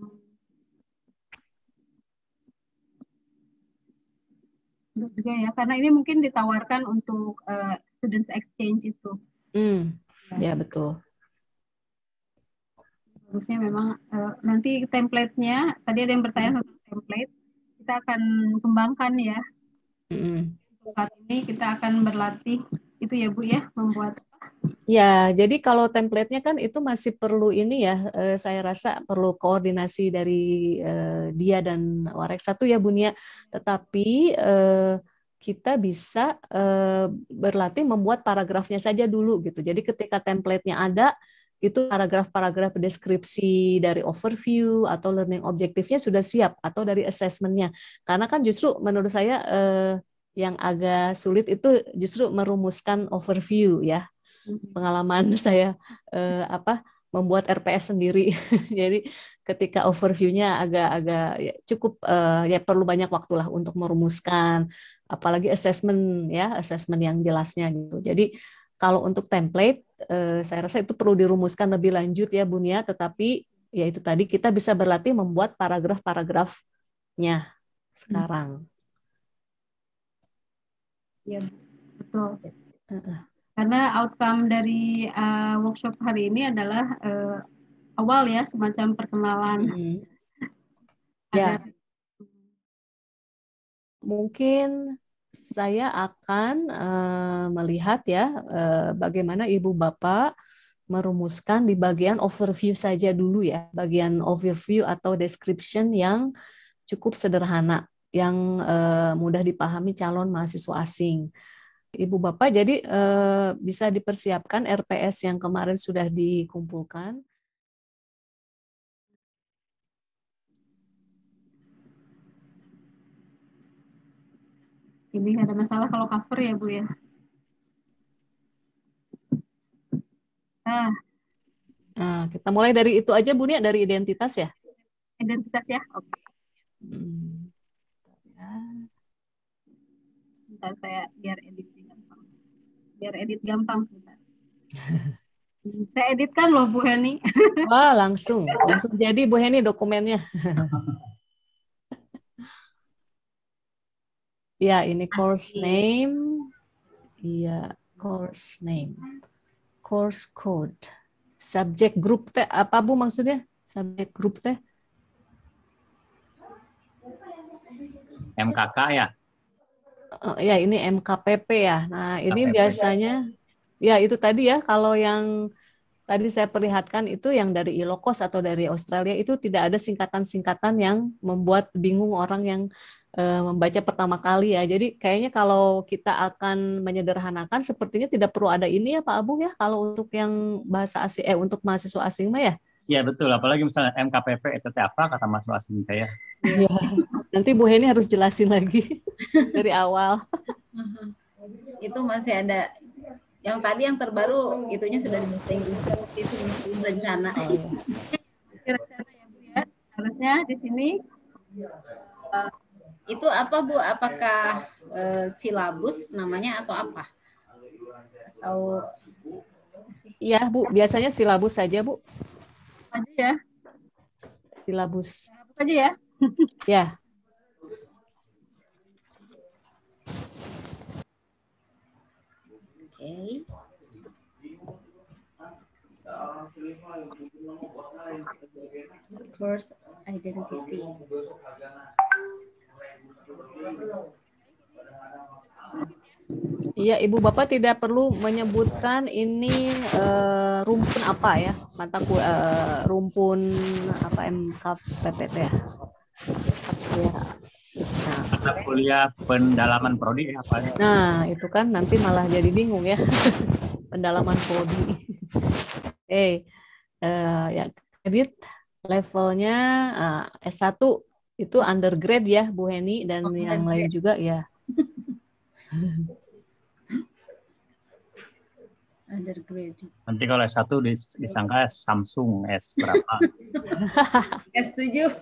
Juga ya, karena ini mungkin ditawarkan untuk uh, students exchange itu. Hmm, ya, ya betul bagusnya memang uh, nanti template-nya tadi ada yang bertanya tentang template kita akan kembangkan ya mm. saat ini kita akan berlatih itu ya bu ya membuat Ya, jadi kalau template-nya kan itu masih perlu ini ya, eh, saya rasa perlu koordinasi dari eh, dia dan Warek satu ya Bunia. Tetapi eh, kita bisa berlatih membuat paragrafnya saja dulu gitu. Jadi ketika template-nya ada, itu paragraf-paragraf deskripsi dari overview atau learning objektifnya sudah siap atau dari assessmentnya karena kan justru menurut saya yang agak sulit itu justru merumuskan overview ya. Pengalaman saya eh, apa membuat RPS sendiri. Jadi ketika overviewnya agak-agak ya, cukup eh, ya perlu banyak waktu lah untuk merumuskan. Apalagi assessment ya assessment yang jelasnya gitu. Jadi kalau untuk template, eh, saya rasa itu perlu dirumuskan lebih lanjut ya Bunia, tetapi ya itu tadi kita bisa berlatih membuat paragraf-paragrafnya sekarang. Ya, betul. Karena outcome dari uh, workshop hari ini adalah uh, awal ya, semacam perkenalan. Hmm. Ya. Mungkin saya akan uh, melihat ya uh, bagaimana ibu bapak merumuskan di bagian overview saja dulu ya, bagian overview atau description yang cukup sederhana, yang uh, mudah dipahami calon mahasiswa asing. Ibu Bapak, jadi uh, bisa dipersiapkan RPS yang kemarin sudah dikumpulkan ini ada masalah kalau cover ya Bu ya. Nah. nah, kita mulai dari itu aja Bu Nia, dari identitas ya? Identitas ya, oke. Okay. Hmm. Bentar saya biar edit. Biar edit gampang sebentar. saya editkan loh Bu Heni. Wah, langsung. Langsung jadi Bu Heni dokumennya. Ya, ini course name. Iya, course name. Course code. Subject group teh apa Bu maksudnya? Subject group teh? MKK ya? Uh, ya, ini MKPP ya. Nah, ini MKPP biasanya ya itu tadi ya kalau yang tadi saya perlihatkan itu yang dari Ilocos atau dari Australia itu tidak ada singkatan-singkatan yang membuat bingung orang yang uh, membaca pertama kali ya. Jadi kayaknya kalau kita akan menyederhanakan sepertinya tidak perlu ada ini ya Pak Abu ya kalau untuk yang bahasa asing eh untuk mahasiswa asing mah ya. Iya betul, apalagi misalnya MKPP itu apa kata mahasiswa asing saya. Iya. Nanti Bu Heni harus jelasin lagi dari awal. itu masih ada yang tadi yang terbaru itunya sudah di itu rencana. Oh, iya. rencana ya Bu ya. Harusnya di sini uh, itu apa Bu? Apakah uh, silabus namanya atau apa? Atau Iya, Bu. Biasanya silabus saja, Bu. Aja ya. Silabus. Silabus aja ya. ya. Okay. First identity. Iya, Ibu Bapak tidak perlu menyebutkan ini uh, rumpun apa ya, mata ku, uh, rumpun apa MKPPT ya. ya Nah, mata kuliah pendalaman prodi ya apa ya? Nah, itu kan nanti malah jadi bingung ya. pendalaman prodi. Eh, hey, uh, ya kredit levelnya uh, S1 itu undergrad ya Bu Heni dan oh, yang lain juga ya. undergrad. Nanti kalau S1 disangka Samsung S berapa? S7.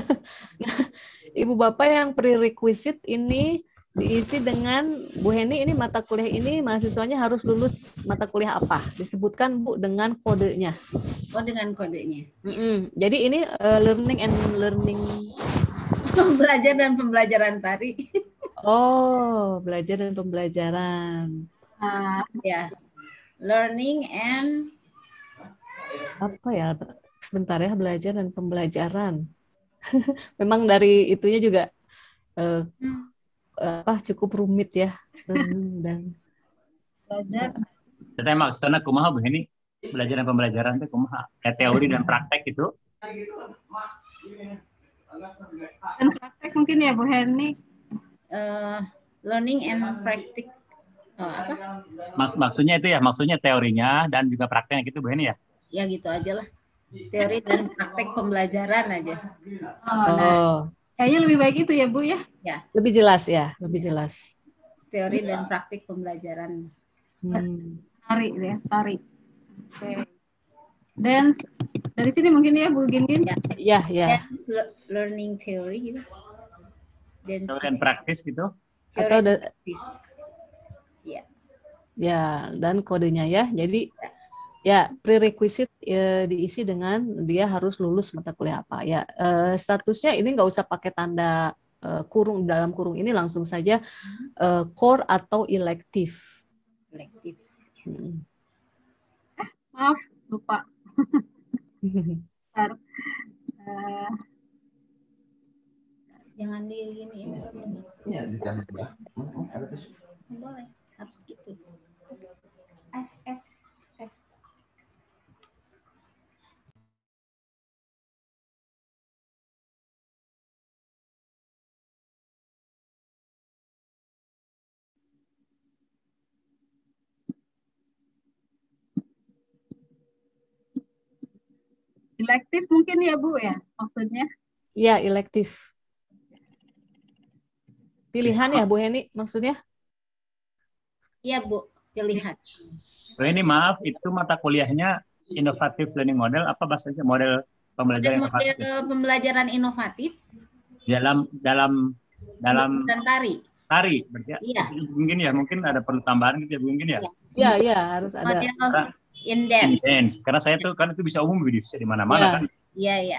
Ibu Bapak yang prerequisite ini diisi dengan Bu Heni ini mata kuliah ini mahasiswanya harus lulus mata kuliah apa? Disebutkan Bu dengan kodenya. Oh dengan kodenya. Mm -mm. Jadi ini uh, learning and learning. Belajar dan pembelajaran tari. oh belajar dan pembelajaran. Uh, ya learning and apa ya? Sebentar ya belajar dan pembelajaran. memang dari itunya juga uh, apa cukup rumit ya dan belajar. Kita maksudnya kumaha begini belajar dan pembelajaran itu kumaha kayak teori dan praktek itu. Dan praktek mungkin ya Bu Herni. Uh, learning and practice apa? Mas, maksudnya itu ya, maksudnya teorinya dan juga prakteknya gitu Bu Heni ya? Ya gitu aja lah teori dan praktek pembelajaran aja. Oh, nah, oh. kayaknya lebih baik itu ya Bu ya? Ya. Lebih jelas ya, lebih jelas. Teori dan praktik pembelajaran. Hmm. Tarik ya, tarik. Oke. Okay. Dance dari sini mungkin ya Bu Gin Ya, ya. ya. Dance learning theory gitu. Dance teori dan praktis gitu. Teori Atau praktis. Ya. Ya, dan kodenya ya. Jadi ya Ya, prerequisite ya, diisi dengan dia harus lulus mata kuliah apa. Ya, uh, statusnya ini nggak usah pakai tanda uh, kurung dalam kurung ini langsung saja uh, core atau elective. Elective. Hmm. maaf, lupa. uh, jangan di ini ya. di Boleh, harus gitu. F, F, Elektif mungkin ya Bu ya maksudnya? Iya elektif. Pilihan ya Bu Heni maksudnya? Iya Bu, pilihan. Bu Heni maaf itu mata kuliahnya inovatif learning model apa bahasanya model pembelajaran model inovatif? pembelajaran inovatif dalam dalam dalam dan tari. Tari berarti ya? Iya. Mungkin ya mungkin ada perlu tambahan gitu ya mungkin ya. Iya iya harus ada. Model in dance. In dance. Karena saya tuh kan itu bisa umum bisa di mana-mana ya. kan. Iya, iya.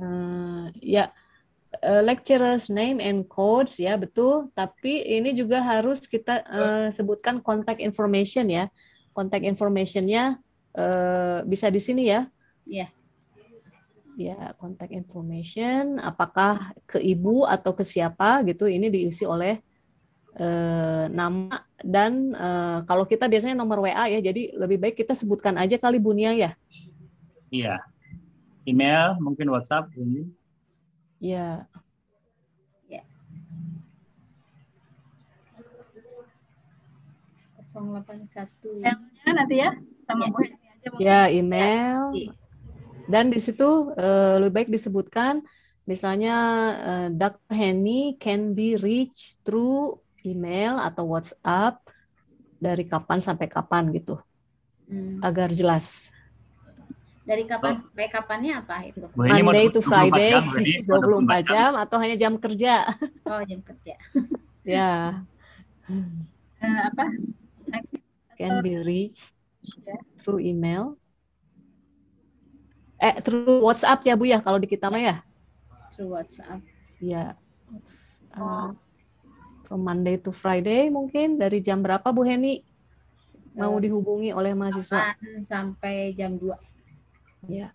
Uh, ya, uh, lecturer's name and codes ya betul. Tapi ini juga harus kita uh, sebutkan contact information ya. Contact informationnya uh, bisa di sini ya. Iya. Ya, contact information. Apakah ke ibu atau ke siapa gitu? Ini diisi oleh eh, nama dan eh, kalau kita biasanya nomor WA ya, jadi lebih baik kita sebutkan aja kali Bunia ya. Iya. Email, mungkin WhatsApp ini. Ya. 081. Emailnya nanti ya sama ya. Bu aja. Ya, email. Ya. Dan di situ uh, lebih baik disebutkan Misalnya uh, Dr. Henny can be reached through email atau WhatsApp dari kapan sampai kapan gitu. Hmm. Agar jelas. Dari kapan oh. sampai kapannya apa itu? Monday to Friday, 24 jam, 24 jam atau hanya jam kerja? Oh, jam kerja. ya. Uh, apa? Can be reached through email. Eh, through WhatsApp ya Bu ya kalau di kita mah ya? through WhatsApp. Ya. Uh, from Monday to Friday mungkin dari jam berapa Bu Heni mau uh, dihubungi oleh mahasiswa? Sampai jam 2. Ya.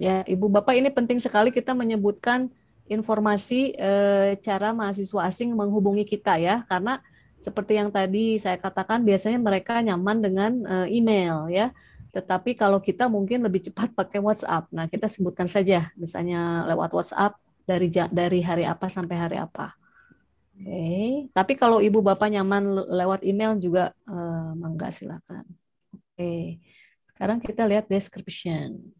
Ya, Ibu Bapak ini penting sekali kita menyebutkan informasi eh, cara mahasiswa asing menghubungi kita ya. Karena seperti yang tadi saya katakan biasanya mereka nyaman dengan eh, email ya. Tetapi kalau kita mungkin lebih cepat pakai WhatsApp. Nah kita sebutkan saja misalnya lewat WhatsApp dari dari hari apa sampai hari apa oke okay. tapi kalau ibu bapak nyaman lewat email juga eh, mangga silakan oke okay. sekarang kita lihat description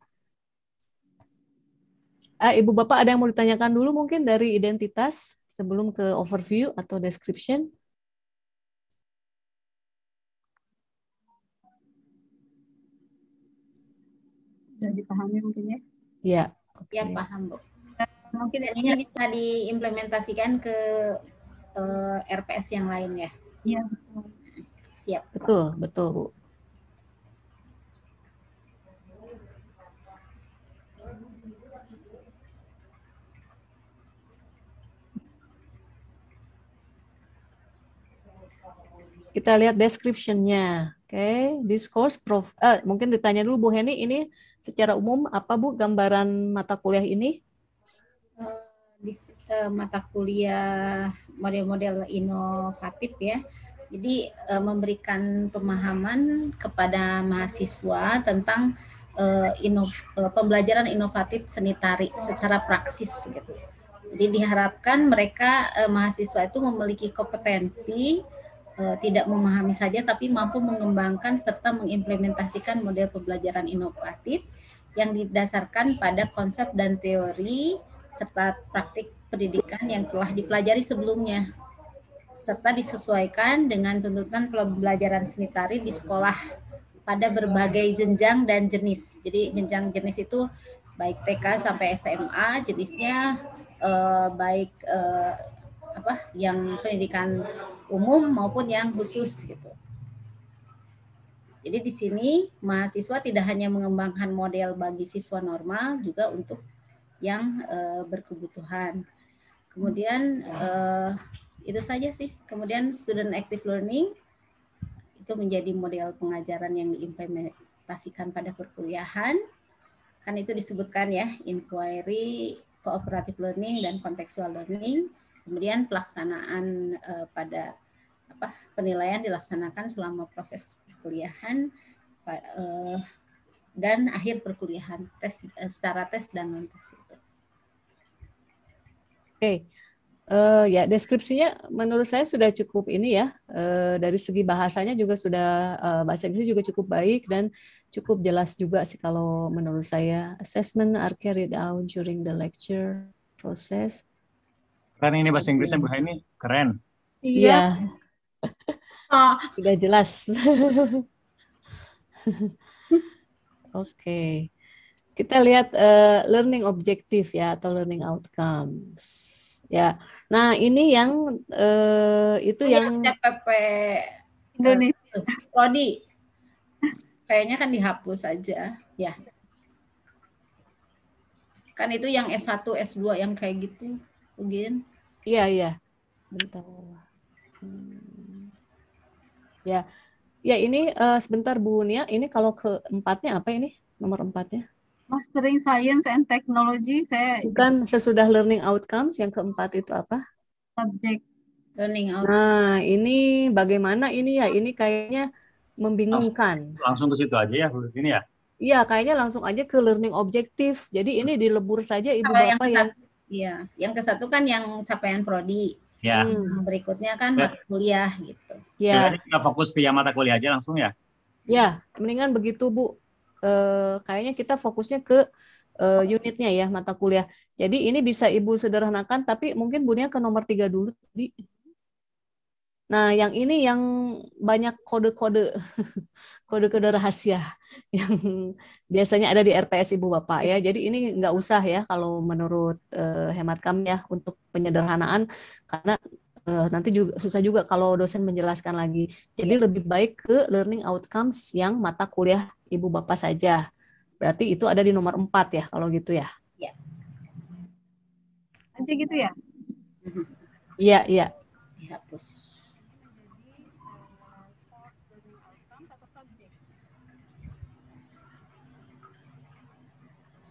Uh, Ibu Bapak ada yang mau ditanyakan dulu mungkin dari identitas sebelum ke overview atau description? Sudah dipahami mungkin ya? Ya. Okay. Ya paham Bu. Mungkin ini bisa diimplementasikan ke uh, eh, RPS yang lain ya? Iya. Siap. Betul, betul Bu. Kita lihat description-nya. Oke, okay. discourse prof. Eh, mungkin ditanya dulu Bu Heni, ini secara umum apa Bu gambaran mata kuliah ini? Uh, di, uh, mata kuliah model-model inovatif ya. Jadi uh, memberikan pemahaman kepada mahasiswa tentang uh, inov, uh, pembelajaran inovatif seni tari secara praksis gitu. Jadi diharapkan mereka uh, mahasiswa itu memiliki kompetensi Eh, tidak memahami saja tapi mampu mengembangkan serta mengimplementasikan model pembelajaran inovatif yang didasarkan pada konsep dan teori serta praktik pendidikan yang telah dipelajari sebelumnya serta disesuaikan dengan tuntutan pembelajaran seni tari di sekolah pada berbagai jenjang dan jenis. Jadi jenjang jenis itu baik TK sampai SMA, jenisnya eh, baik eh, apa yang pendidikan umum maupun yang khusus gitu. Jadi di sini mahasiswa tidak hanya mengembangkan model bagi siswa normal juga untuk yang uh, berkebutuhan. Kemudian uh, itu saja sih. Kemudian student active learning itu menjadi model pengajaran yang diimplementasikan pada perkuliahan. Kan itu disebutkan ya, inquiry, cooperative learning dan contextual learning. Kemudian pelaksanaan uh, pada apa penilaian dilaksanakan selama proses perkuliahan uh, dan akhir perkuliahan tes uh, secara tes dan non tes. Okay. Uh, ya deskripsinya menurut saya sudah cukup ini ya uh, dari segi bahasanya juga sudah uh, bahasa Inggris juga cukup baik dan cukup jelas juga sih kalau menurut saya assessment are carried out during the lecture process Keren ini bahasa Inggrisnya Bu ini keren. Iya. Oh. Sudah jelas. Oke. okay. Kita lihat uh, learning objective ya atau learning outcomes. Ya. Nah, ini yang uh, itu oh, yang CPP Indonesia. Prodi. Kayaknya kan dihapus aja, ya. Kan itu yang S1, S2 yang kayak gitu, mungkin. Iya, iya. Bentar. Hmm. Ya. Ya, ini uh, sebentar Bu Nia, ini kalau keempatnya apa ini? Nomor empatnya? Mastering Science and Technology, saya Bukan sesudah learning outcomes, yang keempat itu apa? Subject learning outcomes. Nah, ini bagaimana ini ya? Ini kayaknya membingungkan. Langsung ke situ aja ya, ini ya? Iya, kayaknya langsung aja ke learning objektif. Jadi ini dilebur saja Ibu Bapak yang, yang Iya, yang ke satu kan yang capaian prodi. Ya. Hmm. Berikutnya kan mata kuliah gitu. Ya. Jadi kita fokus ke yang mata kuliah aja langsung ya. Ya, mendingan begitu Bu. E, kayaknya kita fokusnya ke e, unitnya ya mata kuliah. Jadi ini bisa Ibu sederhanakan, tapi mungkin Bunya ke nomor tiga dulu tadi. Nah, yang ini yang banyak kode-kode kode-kode rahasia yang biasanya ada di RPS Ibu Bapak ya. Jadi ini nggak usah ya kalau menurut uh, hemat kami ya untuk penyederhanaan karena uh, nanti juga susah juga kalau dosen menjelaskan lagi. Jadi lebih baik ke learning outcomes yang mata kuliah Ibu Bapak saja. Berarti itu ada di nomor 4 ya kalau gitu ya. Iya. Aja gitu ya? Iya, iya. Dihapus.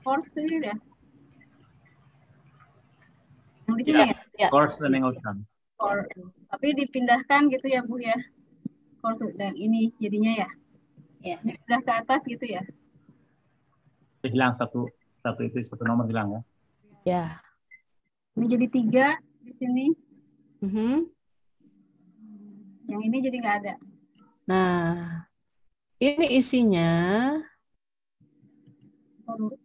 course ini ya? Yang di sini ya? ya? Course learning outcome. Course. Tapi dipindahkan gitu ya Bu ya? Course dan ini jadinya ya? Ya. Pindah ke atas gitu ya? Hilang satu satu itu satu nomor hilang ya? Ya. Ini jadi tiga di sini. Mm -hmm. Yang ini jadi nggak ada. Nah, ini isinya. Oh.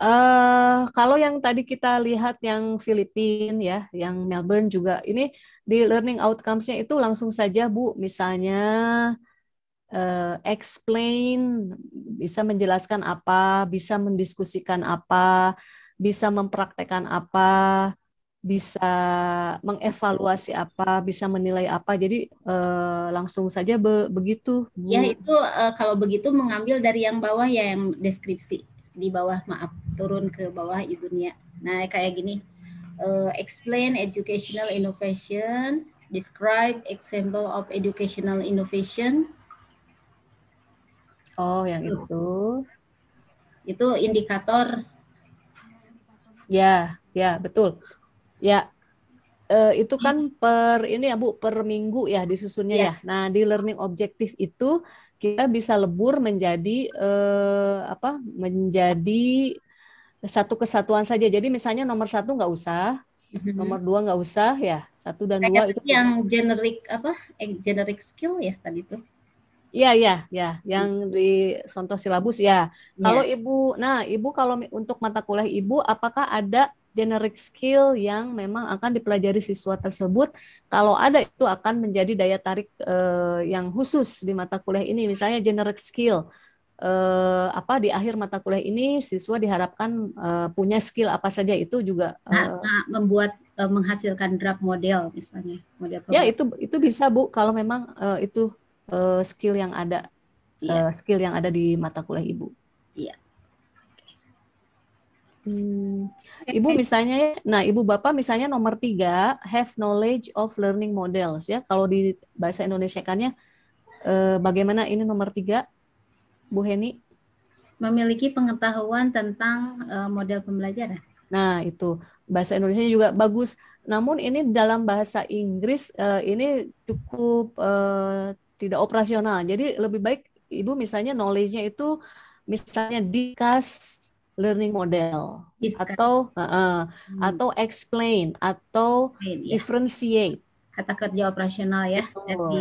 Uh, kalau yang tadi kita lihat yang Filipina ya, yang Melbourne juga ini di learning outcomes-nya itu langsung saja Bu, misalnya uh, explain bisa menjelaskan apa, bisa mendiskusikan apa, bisa mempraktekkan apa, bisa mengevaluasi apa, bisa menilai apa. Jadi uh, langsung saja be begitu. Bu. Ya itu uh, kalau begitu mengambil dari yang bawah ya yang deskripsi di bawah maaf turun ke bawah Ibu Nia. Nah, kayak gini. Uh, explain educational innovations, describe example of educational innovation. Oh, yang itu. Itu indikator. Ya, ya, betul. Ya, uh, itu kan per ini ya Bu, per minggu ya disusunnya ya. ya. Nah, di learning objective itu kita bisa lebur menjadi eh, apa menjadi satu kesatuan saja jadi misalnya nomor satu nggak usah mm-hmm. nomor dua nggak usah ya satu dan Kayak dua itu yang generik apa eh, generic skill ya tadi itu Iya, iya, ya, yang di contoh silabus ya. ya. Kalau ibu, nah ibu kalau untuk mata kuliah ibu, apakah ada generic skill yang memang akan dipelajari siswa tersebut. Kalau ada itu akan menjadi daya tarik uh, yang khusus di mata kuliah ini. Misalnya generic skill uh, apa di akhir mata kuliah ini siswa diharapkan uh, punya skill apa saja itu juga nah, nah, membuat uh, menghasilkan draft model misalnya. Model ya itu itu bisa Bu kalau memang uh, itu skill yang ada iya. uh, skill yang ada di mata kuliah Ibu. Iya. Hmm, ibu misalnya, nah ibu bapak misalnya nomor tiga have knowledge of learning models ya. Kalau di bahasa Indonesia kannya eh, bagaimana ini nomor tiga, Bu Heni? Memiliki pengetahuan tentang eh, model pembelajaran. Nah itu bahasa Indonesia juga bagus. Namun ini dalam bahasa Inggris eh, ini cukup eh, tidak operasional. Jadi lebih baik ibu misalnya knowledge-nya itu misalnya discuss learning model atau uh, hmm. atau explain atau explain, ya. differentiate. Kata kerja operasional ya.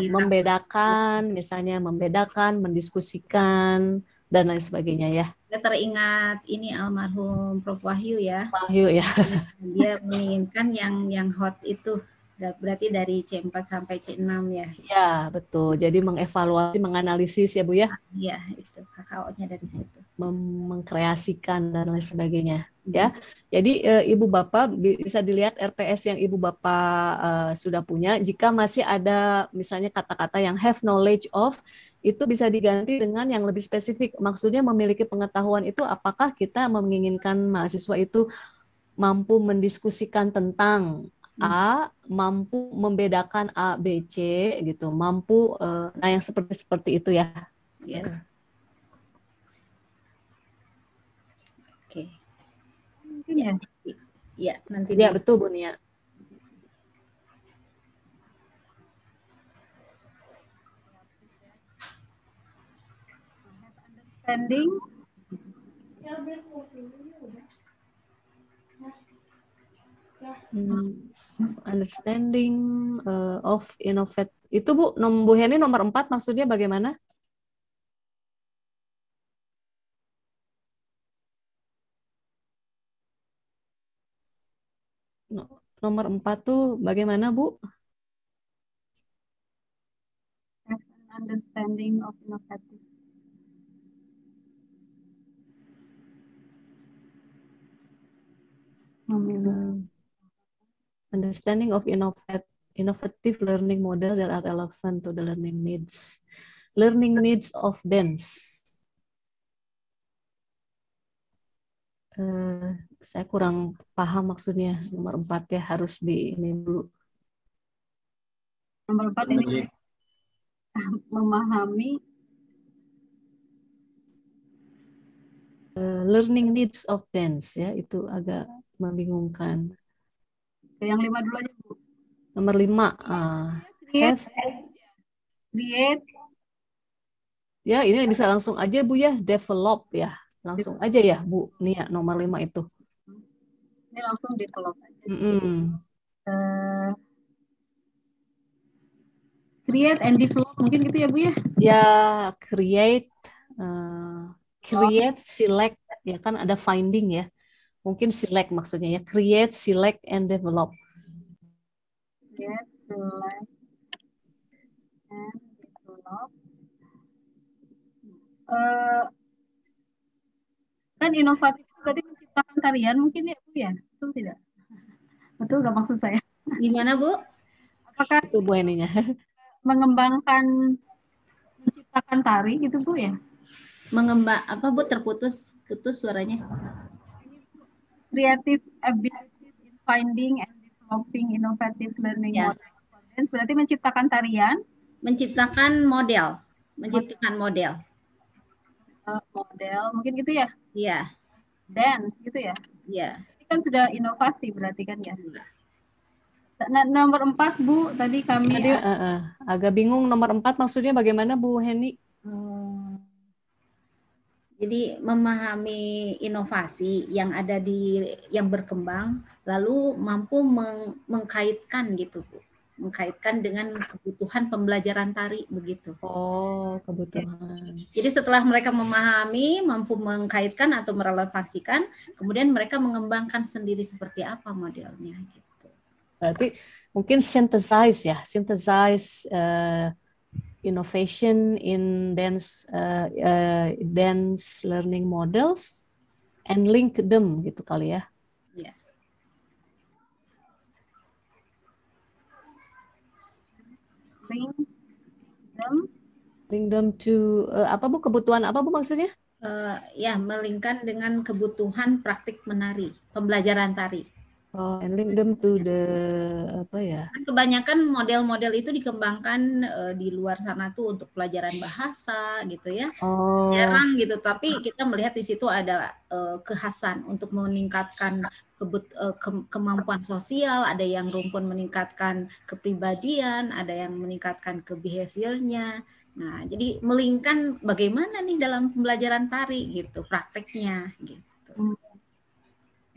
Membedakan misalnya membedakan mendiskusikan dan lain sebagainya ya. Saya teringat ini almarhum Prof. Wahyu ya. Wahyu ya. Dia menginginkan yang yang hot itu berarti dari C4 sampai C6 ya. Ya, betul. Jadi mengevaluasi, menganalisis ya Bu ya. Iya, itu KKO-nya dari situ. Mem mengkreasikan dan lain sebagainya ya. Jadi e, Ibu Bapak bisa dilihat RPS yang Ibu Bapak e, sudah punya. Jika masih ada misalnya kata-kata yang have knowledge of itu bisa diganti dengan yang lebih spesifik. Maksudnya memiliki pengetahuan itu apakah kita menginginkan mahasiswa itu mampu mendiskusikan tentang A mampu membedakan A, B, C gitu, mampu uh, nah yang seperti seperti itu ya. Ya. Oke. Mungkin ya. Ya, nanti. Ya, betul Bu Nia. Understanding Hmm, understanding uh, of innovate itu Bu, Bu Heni nomor empat maksudnya bagaimana? nomor empat tuh bagaimana Bu? Understanding of innovative. Hmm. Understanding of innovative innovative learning model that are relevant to the learning needs. Learning needs of dance. Uh, saya kurang paham maksudnya nomor empat ya harus di ini dulu. Nomor empat ini memahami uh, learning needs of dance ya itu agak membingungkan. Yang lima dulu aja bu. Nomor lima. Uh, create. Create. Ya ini bisa langsung aja bu ya develop ya langsung aja ya bu Nia nomor lima itu. Ini langsung develop aja. Mm -hmm. uh, create and develop mungkin gitu ya bu ya? Ya create, uh, create, select ya kan ada finding ya. Mungkin select maksudnya ya. Create, select and develop. Create, select and develop. Uh, kan inovatif berarti menciptakan tarian mungkin ya bu ya? Betul tidak? Betul nggak maksud saya? Gimana bu? Apakah itu bu ininya. mengembangkan menciptakan tari gitu bu ya? Mengembang apa bu? Terputus putus suaranya creative abilities in finding and developing innovative learning ya. models. Berarti menciptakan tarian? Menciptakan model. Menciptakan model. Uh, model mungkin gitu ya? Iya. Dance gitu ya? Iya. Ini kan sudah inovasi berarti kan ya? Nah, nomor empat Bu tadi kami tadi, uh, uh, agak bingung nomor empat maksudnya bagaimana Bu Heni? Hmm. Jadi memahami inovasi yang ada di yang berkembang, lalu mampu meng, mengkaitkan gitu Bu, mengkaitkan dengan kebutuhan pembelajaran tari begitu. Oh kebutuhan. Jadi setelah mereka memahami, mampu mengkaitkan atau merelevasikan, kemudian mereka mengembangkan sendiri seperti apa modelnya. Gitu. Berarti mungkin synthesize ya, synthesize uh, innovation in dance uh, uh, dance learning models and link them gitu kali ya. Yeah. Link them. Link them to uh, apa bu kebutuhan apa bu maksudnya? Uh, ya melingkan dengan kebutuhan praktik menari, pembelajaran tari. Oh, and link them to the apa ya? Kebanyakan model-model itu dikembangkan uh, di luar sana tuh untuk pelajaran bahasa gitu ya. Oh. Jarang gitu, tapi kita melihat di situ ada uh, kekhasan untuk meningkatkan kebut, uh, ke, kemampuan sosial, ada yang rumpun meningkatkan kepribadian, ada yang meningkatkan ke behaviornya. Nah, jadi melingkan bagaimana nih dalam pembelajaran tari gitu, prakteknya gitu. Hmm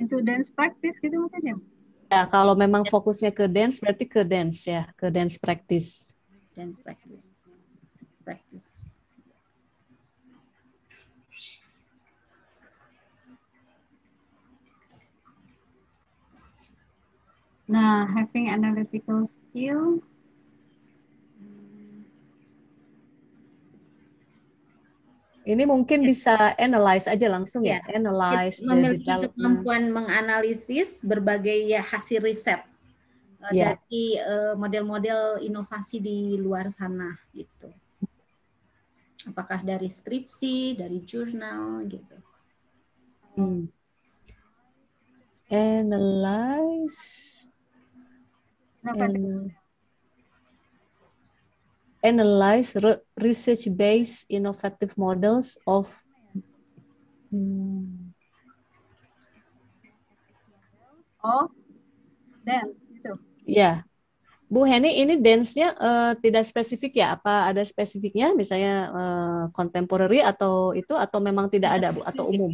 into dance practice gitu mungkin ya? Ya, kalau memang fokusnya ke dance berarti ke dance ya, ke dance practice. Dance practice. Practice. Nah, having analytical skill Ini mungkin bisa analyze aja langsung ya, ya. analyze memiliki kemampuan menganalisis berbagai ya hasil riset ya. dari uh, model-model inovasi di luar sana gitu. Apakah dari skripsi, dari jurnal gitu. Hmm. Analyze. And analyze research-based innovative models of hmm, of dance itu. Ya, Bu Heni ini dance-nya uh, tidak spesifik ya? Apa ada spesifiknya, misalnya uh, contemporary atau itu atau memang tidak ada Bu atau umum?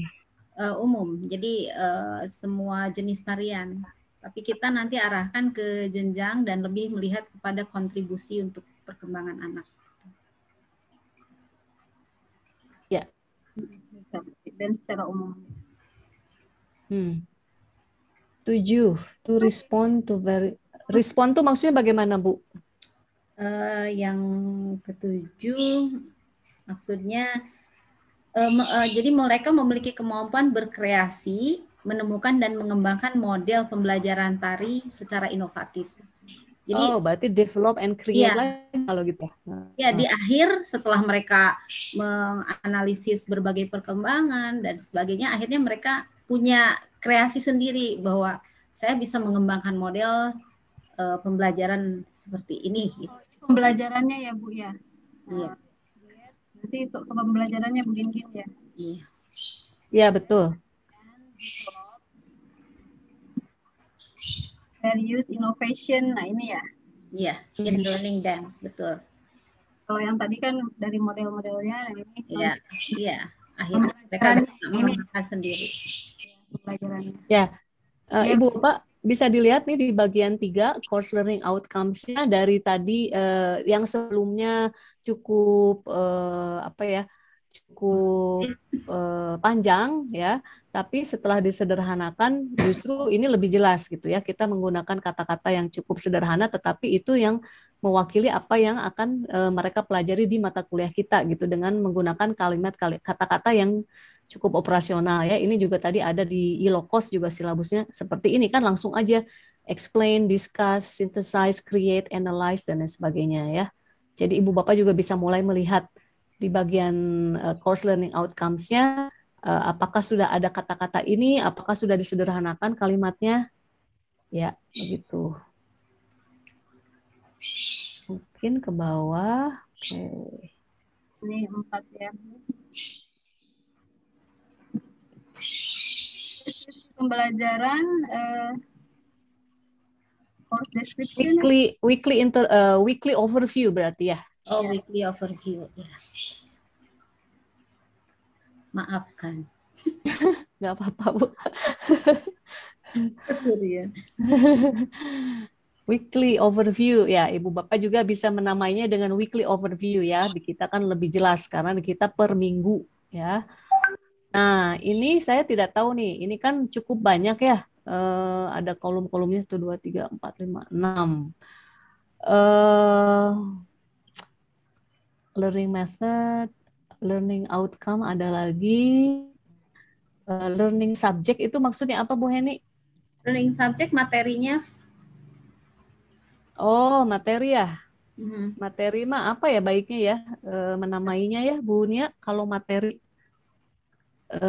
Uh, umum, jadi uh, semua jenis tarian. Tapi kita nanti arahkan ke jenjang dan lebih melihat kepada kontribusi untuk perkembangan anak. Ya. Dan secara umum. Hmm. Tujuh, to respond to very respond tuh maksudnya bagaimana Bu? Uh, yang ketujuh maksudnya uh, uh, jadi mereka memiliki kemampuan berkreasi menemukan dan mengembangkan model pembelajaran tari secara inovatif. Jadi, oh, berarti develop and create ya, lagi kalau gitu. Ya, di akhir setelah mereka menganalisis berbagai perkembangan dan sebagainya, akhirnya mereka punya kreasi sendiri bahwa saya bisa mengembangkan model uh, pembelajaran seperti ini. Gitu. Pembelajarannya ya, Bu ya. Iya. Nanti untuk pembelajarannya begini ya. Iya. Iya, betul. Various innovation, nah ini ya. Iya, yeah, in learning dance, betul. Kalau yang tadi kan dari model-modelnya, ini. Iya, iya. Akhirnya mereka ini sendiri. Ya, uh, ya. Ibu Bapak bisa dilihat nih di bagian tiga course learning outcomes-nya dari tadi uh, yang sebelumnya cukup uh, apa ya cukup uh, panjang ya, tapi setelah disederhanakan justru ini lebih jelas gitu ya. Kita menggunakan kata-kata yang cukup sederhana tetapi itu yang mewakili apa yang akan uh, mereka pelajari di mata kuliah kita gitu dengan menggunakan kalimat kata-kata yang cukup operasional ya. Ini juga tadi ada di Ilokos juga silabusnya seperti ini kan langsung aja explain, discuss, synthesize, create, analyze dan lain sebagainya ya. Jadi ibu bapak juga bisa mulai melihat di bagian uh, course learning outcomes-nya apakah sudah ada kata-kata ini, apakah sudah disederhanakan kalimatnya? Ya, begitu. Mungkin ke bawah. Oke. Ini empat ya. Pembelajaran uh, course description. Weekly weekly inter uh, weekly overview berarti ya. Oh, yeah. weekly overview. Ya. Maafkan. Gak apa-apa, Bu. Kesurian. weekly overview ya ibu bapak juga bisa menamainya dengan weekly overview ya di kita kan lebih jelas karena di kita per minggu ya nah ini saya tidak tahu nih ini kan cukup banyak ya uh, ada kolom-kolomnya satu dua tiga empat lima enam eh, learning method, learning outcome ada lagi, uh, learning subject itu maksudnya apa Bu Heni? Learning subject materinya. Oh materi ya. Hmm. Materi mah apa ya baiknya ya e, menamainya ya Bu Nia kalau materi e,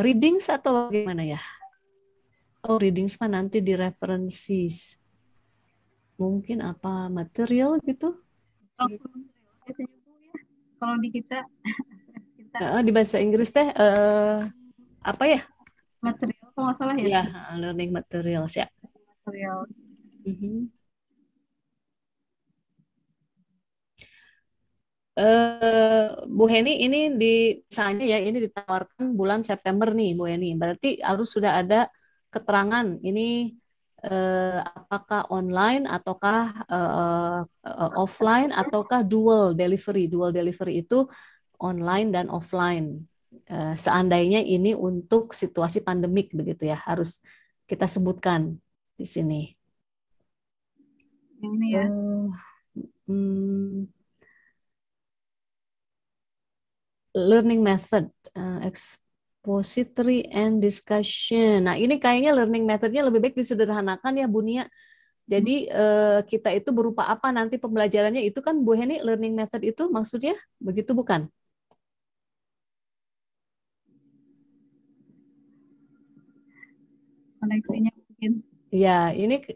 readings atau gimana ya? Oh readings mah nanti di references. Mungkin apa material gitu? Oh, kalau di kita, kita uh, di bahasa Inggris teh uh, apa ya? Material kalau nggak salah ya. Ya learning materials ya. Material. Mm-hmm. Uh, Bu Heni ini di misalnya ya ini ditawarkan bulan September nih Bu Heni. Berarti harus sudah ada keterangan. Ini uh, apakah online ataukah uh, uh, offline ataukah dual delivery. Dual delivery itu online dan offline. Uh, seandainya ini untuk situasi pandemik begitu ya, harus kita sebutkan di sini. Ini ya. Uh, hmm, learning method, uh, expository and discussion. Nah, ini kayaknya learning methodnya lebih baik disederhanakan ya, Bunia. Jadi hmm. eh, kita itu berupa apa nanti pembelajarannya itu kan Bu Heni learning method itu maksudnya begitu bukan? Koneksinya mungkin. Ya, ini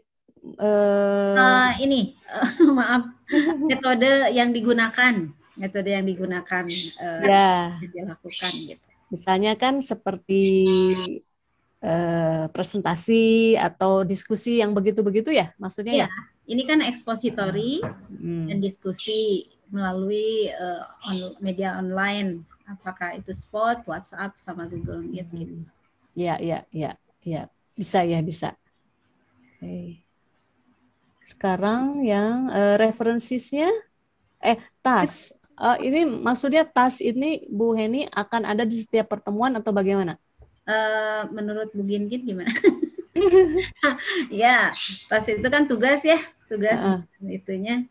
uh, uh, ini uh, maaf metode yang digunakan, metode yang digunakan uh, ya. dilakukan gitu. Misalnya kan seperti eh, presentasi atau diskusi yang begitu-begitu ya, maksudnya ya? ya? Ini kan ekspositori hmm. dan diskusi melalui uh, on, media online, apakah itu Spot, WhatsApp, sama Google Meet hmm. gitu. Ya, ya, ya, ya, bisa ya, bisa. Okay. Sekarang yang uh, referensiesnya, eh tas. Uh, ini maksudnya tas ini Bu Heni akan ada di setiap pertemuan atau bagaimana? Uh, menurut Bu Gingin gimana? ya, tas itu kan tugas ya, tugas uh itunya.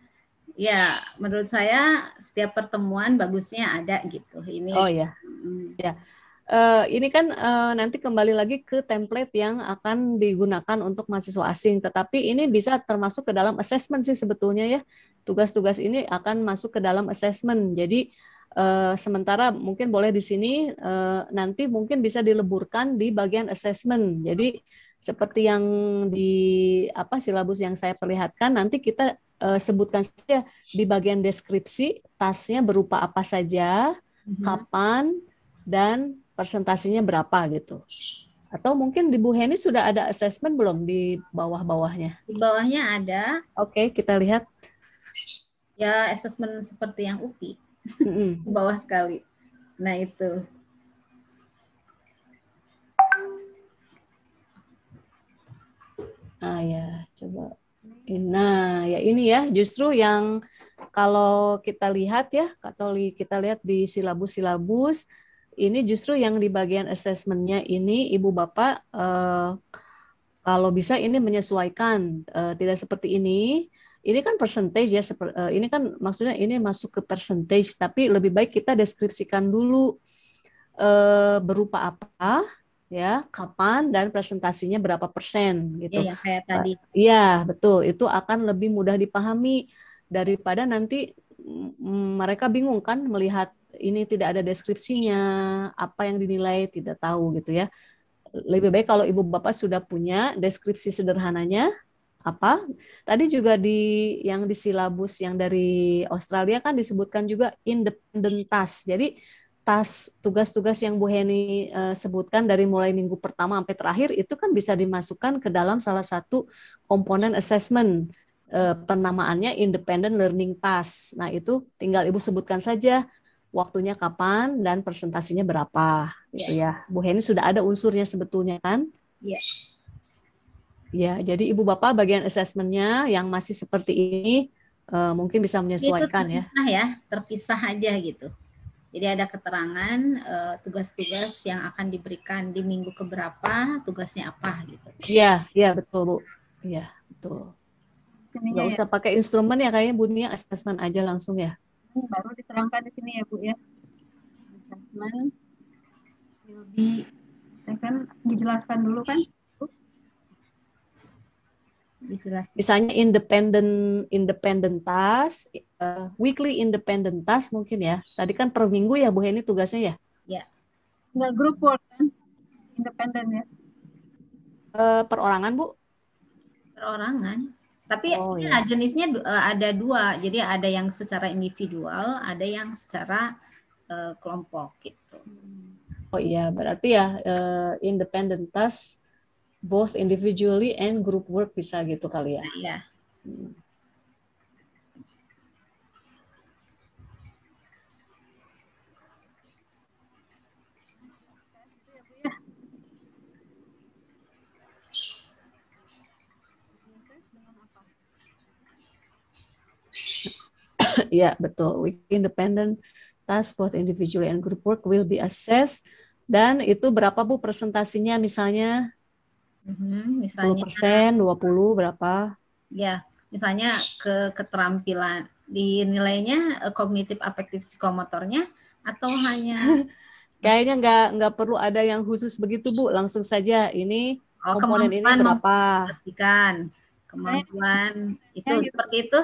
Ya, menurut saya setiap pertemuan bagusnya ada gitu. Ini. Oh ya, mm. ya uh, ini kan uh, nanti kembali lagi ke template yang akan digunakan untuk mahasiswa asing. Tetapi ini bisa termasuk ke dalam assessment sih sebetulnya ya. Tugas-tugas ini akan masuk ke dalam assessment. Jadi uh, sementara mungkin boleh di sini uh, nanti mungkin bisa dileburkan di bagian assessment. Jadi seperti yang di apa silabus yang saya perlihatkan nanti kita uh, sebutkan saja di bagian deskripsi tasnya berupa apa saja, mm -hmm. kapan dan presentasinya berapa gitu. Atau mungkin di Bu Heni sudah ada assessment belum di bawah-bawahnya? Di bawahnya ada. Oke, kita lihat. Ya, assessment seperti yang UPI. Mm-hmm. di bawah sekali. Nah, itu. Ah ya, coba. Nah, ya ini ya, justru yang kalau kita lihat ya, Katolik kita lihat di silabus-silabus, ini justru yang di bagian assessmentnya ini ibu bapak uh, kalau bisa ini menyesuaikan uh, tidak seperti ini. Ini kan percentage ya uh, ini kan maksudnya ini masuk ke percentage tapi lebih baik kita deskripsikan dulu uh, berupa apa ya kapan dan presentasinya berapa persen gitu. Ya, ya kayak tadi. Iya betul. Itu akan lebih mudah dipahami daripada nanti mereka bingung kan melihat ini tidak ada deskripsinya, apa yang dinilai tidak tahu gitu ya. Lebih baik kalau ibu bapak sudah punya deskripsi sederhananya apa. Tadi juga di yang di silabus yang dari Australia kan disebutkan juga independent task. Jadi tas tugas-tugas yang Bu Heni uh, sebutkan dari mulai minggu pertama sampai terakhir itu kan bisa dimasukkan ke dalam salah satu komponen assessment uh, penamaannya independent learning task. Nah, itu tinggal Ibu sebutkan saja waktunya kapan dan presentasinya berapa gitu ya. Bu Heni sudah ada unsurnya sebetulnya kan? Iya. Ya, jadi Ibu Bapak bagian asesmennya yang masih seperti ini uh, mungkin bisa menyesuaikan ya. Terpisah ya, terpisah aja gitu. Jadi ada keterangan eh, tugas-tugas uh, yang akan diberikan di minggu keberapa, tugasnya apa gitu. Iya, iya betul Bu. Iya, betul. Nggak ya. usah pakai instrumen ya kayaknya bunyinya asesmen aja langsung ya baru diterangkan di sini ya Bu ya. Assessment will be kan dijelaskan dulu kan? Dijelaskan. Misalnya independent independent task, uh, weekly independent task mungkin ya. Tadi kan per minggu ya Bu Heni tugasnya ya? Ya. Enggak group work kan? Independen ya? Uh, perorangan Bu? Perorangan. Tapi oh, ya. jenisnya uh, ada dua. Jadi ada yang secara individual, ada yang secara uh, kelompok gitu. Oh iya, berarti ya uh, independent task both individually and group work bisa gitu kali ya. Iya. Hmm. ya betul. Week independent task both individual and group work will be assessed. Dan itu berapa Bu presentasinya misalnya? Mm-hmm, misalnya 10%, 20 berapa? Ya, misalnya ke keterampilan di nilainya uh, kognitif afektif psikomotornya atau hanya kayaknya nggak nggak perlu ada yang khusus begitu Bu, langsung saja ini oh, komponen ini berapa? Kemampuan itu ya, gitu. seperti itu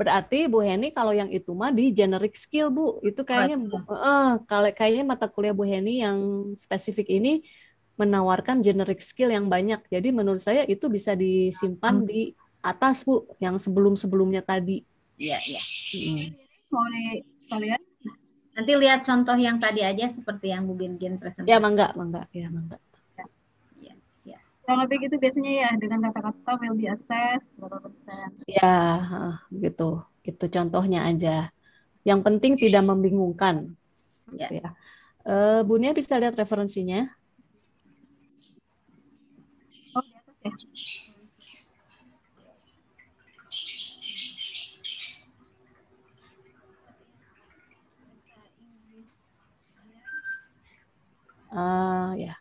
Berarti Bu Heni kalau yang itu mah di generic skill Bu. Itu kayaknya uh, kalau kayaknya mata kuliah Bu Heni yang spesifik ini menawarkan generic skill yang banyak. Jadi menurut saya itu bisa disimpan hmm. di atas Bu yang sebelum-sebelumnya tadi. Iya, iya. Hmm. Nanti lihat contoh yang tadi aja seperti yang Bu Gin Gin presentasi. Ya, mangga, mangga. Ya, mangga kalau lebih gitu biasanya ya dengan kata-kata will be assessed berapa persen ya gitu. Itu contohnya aja. Yang penting tidak membingungkan iya. gitu ya. Eh, ya uh, Bunia bisa lihat referensinya? Oh di atas ya. Uh, ya, yeah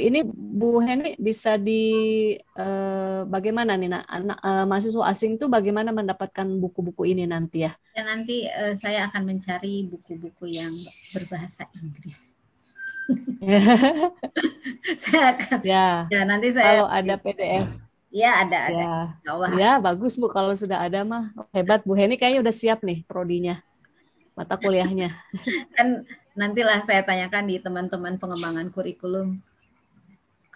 ini Bu Heni bisa di uh, bagaimana nih nak anak uh, mahasiswa asing itu bagaimana mendapatkan buku-buku ini nanti ya? Ya nanti uh, saya akan mencari buku-buku yang berbahasa Inggris. saya akan ya. ya nanti saya kalau ada PDF. Ya ada ada. Ya. ya bagus Bu kalau sudah ada mah hebat Bu Heni kayaknya udah siap nih prodinya mata kuliahnya. kan nantilah saya tanyakan di teman-teman pengembangan kurikulum.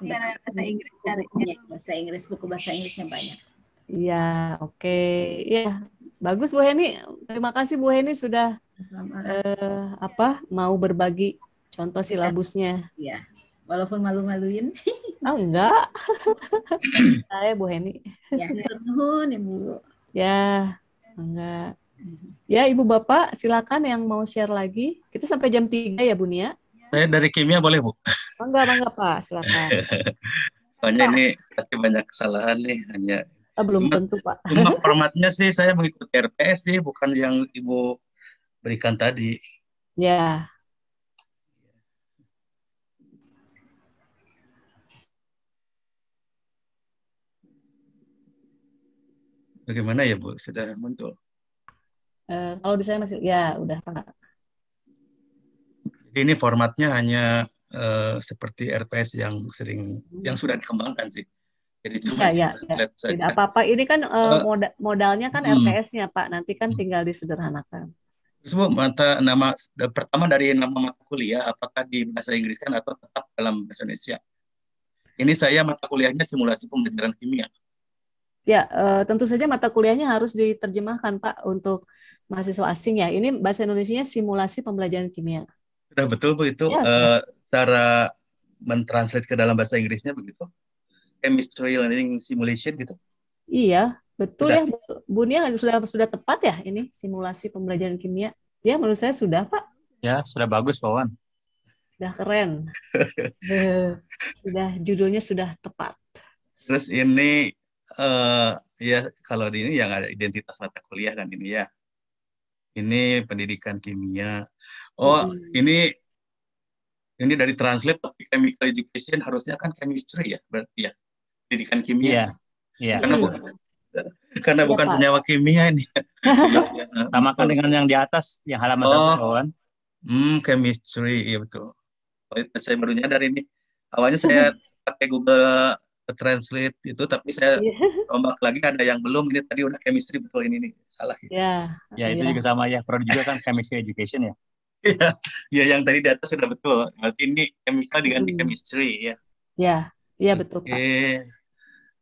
Ya, bahasa Inggris bukunya, bahasa Inggris buku bahasa Inggrisnya banyak. Iya, oke. Okay. Ya, bagus Bu Heni. Terima kasih Bu Heni sudah uh, apa mau berbagi contoh silabusnya. Iya. Walaupun malu-maluin. Oh, enggak. Saya Bu Heni. Ya, Ibu. Ya, enggak. Ya, Ibu Bapak, silakan yang mau share lagi. Kita sampai jam 3 ya, Bu Nia. Saya dari kimia boleh, Bu? Enggak, enggak, Pak. Silakan. Soalnya ini pasti banyak kesalahan nih, hanya oh, belum cuma, tentu, Pak. Cuma formatnya sih saya mengikuti RPS sih, bukan yang Ibu berikan tadi. Ya. Bagaimana ya, Bu? Sudah muncul? Uh, kalau di saya masih ya udah Pak. Jadi ini formatnya hanya uh, seperti RPS yang sering yang sudah dikembangkan sih. Jadi cuma ya, ya, ya. tidak apa-apa. Ini kan uh, moda modalnya kan hmm. RPS-nya Pak. Nanti kan tinggal disederhanakan. Terus Bu, mata nama pertama dari nama mata kuliah apakah di bahasa Inggris kan atau tetap dalam bahasa Indonesia? Ini saya mata kuliahnya simulasi pembelajaran kimia. Ya, uh, tentu saja mata kuliahnya harus diterjemahkan Pak untuk mahasiswa asing ya. Ini bahasa Indonesia simulasi pembelajaran kimia. Sudah betul Bu itu ya, uh, cara mentranslate ke dalam bahasa Inggrisnya begitu? Chemistry Learning Simulation gitu? Iya, betul sudah. ya. Bu Nia sudah sudah tepat ya ini simulasi pembelajaran kimia. Ya, menurut saya sudah Pak. Ya, sudah bagus Pak Wan. Sudah keren. sudah judulnya sudah tepat. Terus ini uh, ya kalau di ini yang ada identitas mata kuliah kan ini ya. Ini pendidikan kimia. Oh, hmm. ini ini dari translate tapi chemical education harusnya kan chemistry ya berarti ya. Pendidikan kimia. Iya. Iya. Karena hmm. bukan karena ya, bukan Pak. senyawa kimia ini. Samakan dengan yang di atas yang halaman oh. satu kawan. Hmm, chemistry, iya betul. Oh, saya baru nyadar ini. Awalnya saya pakai Google translate itu tapi saya yeah. ombak lagi ada yang belum ini tadi udah chemistry betul ini nih salah ya yeah. ya itu yeah. juga sama ya prodi juga kan chemistry education ya Iya, ya yang tadi di atas sudah betul. Berarti ini chemical diganti hmm. chemistry ya. Ya, iya betul Pak. Oke.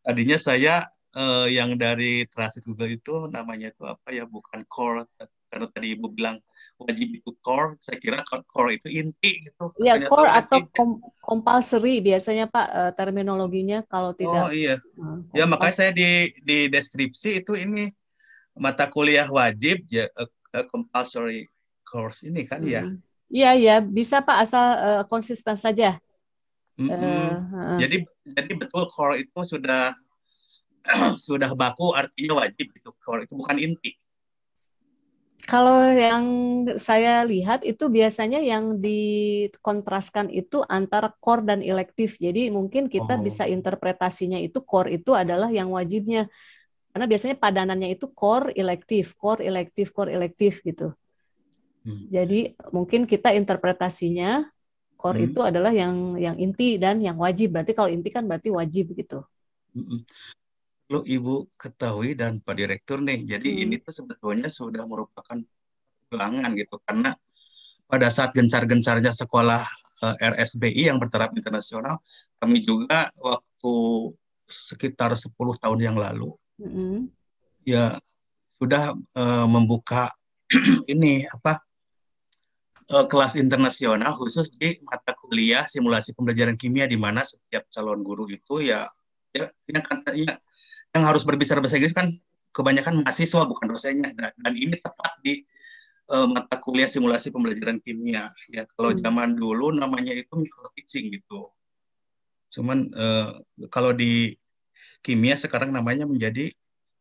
Tadinya saya uh, yang dari translate Google itu namanya itu apa ya? Bukan core karena tadi Ibu bilang wajib itu core, saya kira core itu inti gitu. Iya, core atau kom compulsory biasanya Pak uh, terminologinya kalau tidak. Oh iya. Uh, ya makanya saya di di deskripsi itu ini mata kuliah wajib ya uh, compulsory course ini kan ya. hmm. ya. Iya iya, bisa Pak asal uh, konsisten saja. Mm -hmm. uh, uh. Jadi jadi betul core itu sudah sudah baku artinya wajib itu core itu bukan inti. Kalau yang saya lihat itu biasanya yang dikontraskan itu antara core dan elektif. Jadi mungkin kita oh. bisa interpretasinya itu core itu adalah yang wajibnya. Karena biasanya padanannya itu core elektif, core elektif, core elektif gitu. Hmm. Jadi mungkin kita interpretasinya core hmm. itu adalah yang yang inti dan yang wajib. Berarti kalau inti kan berarti wajib gitu. Perlu Ibu ketahui dan Pak Direktur nih. Jadi hmm. ini tuh sebetulnya sudah merupakan kelangan gitu karena pada saat gencar-gencarnya sekolah eh, RSBI yang bertaraf internasional, kami juga waktu sekitar 10 tahun yang lalu hmm. ya sudah uh, membuka ini apa uh, kelas internasional khusus di mata kuliah simulasi pembelajaran kimia di mana setiap calon guru itu ya ya yang katanya yang harus berbicara bahasa Inggris kan kebanyakan mahasiswa bukan dosennya dan, dan ini tepat di uh, mata kuliah simulasi pembelajaran kimia ya kalau hmm. zaman dulu namanya itu micro teaching gitu cuman uh, kalau di kimia sekarang namanya menjadi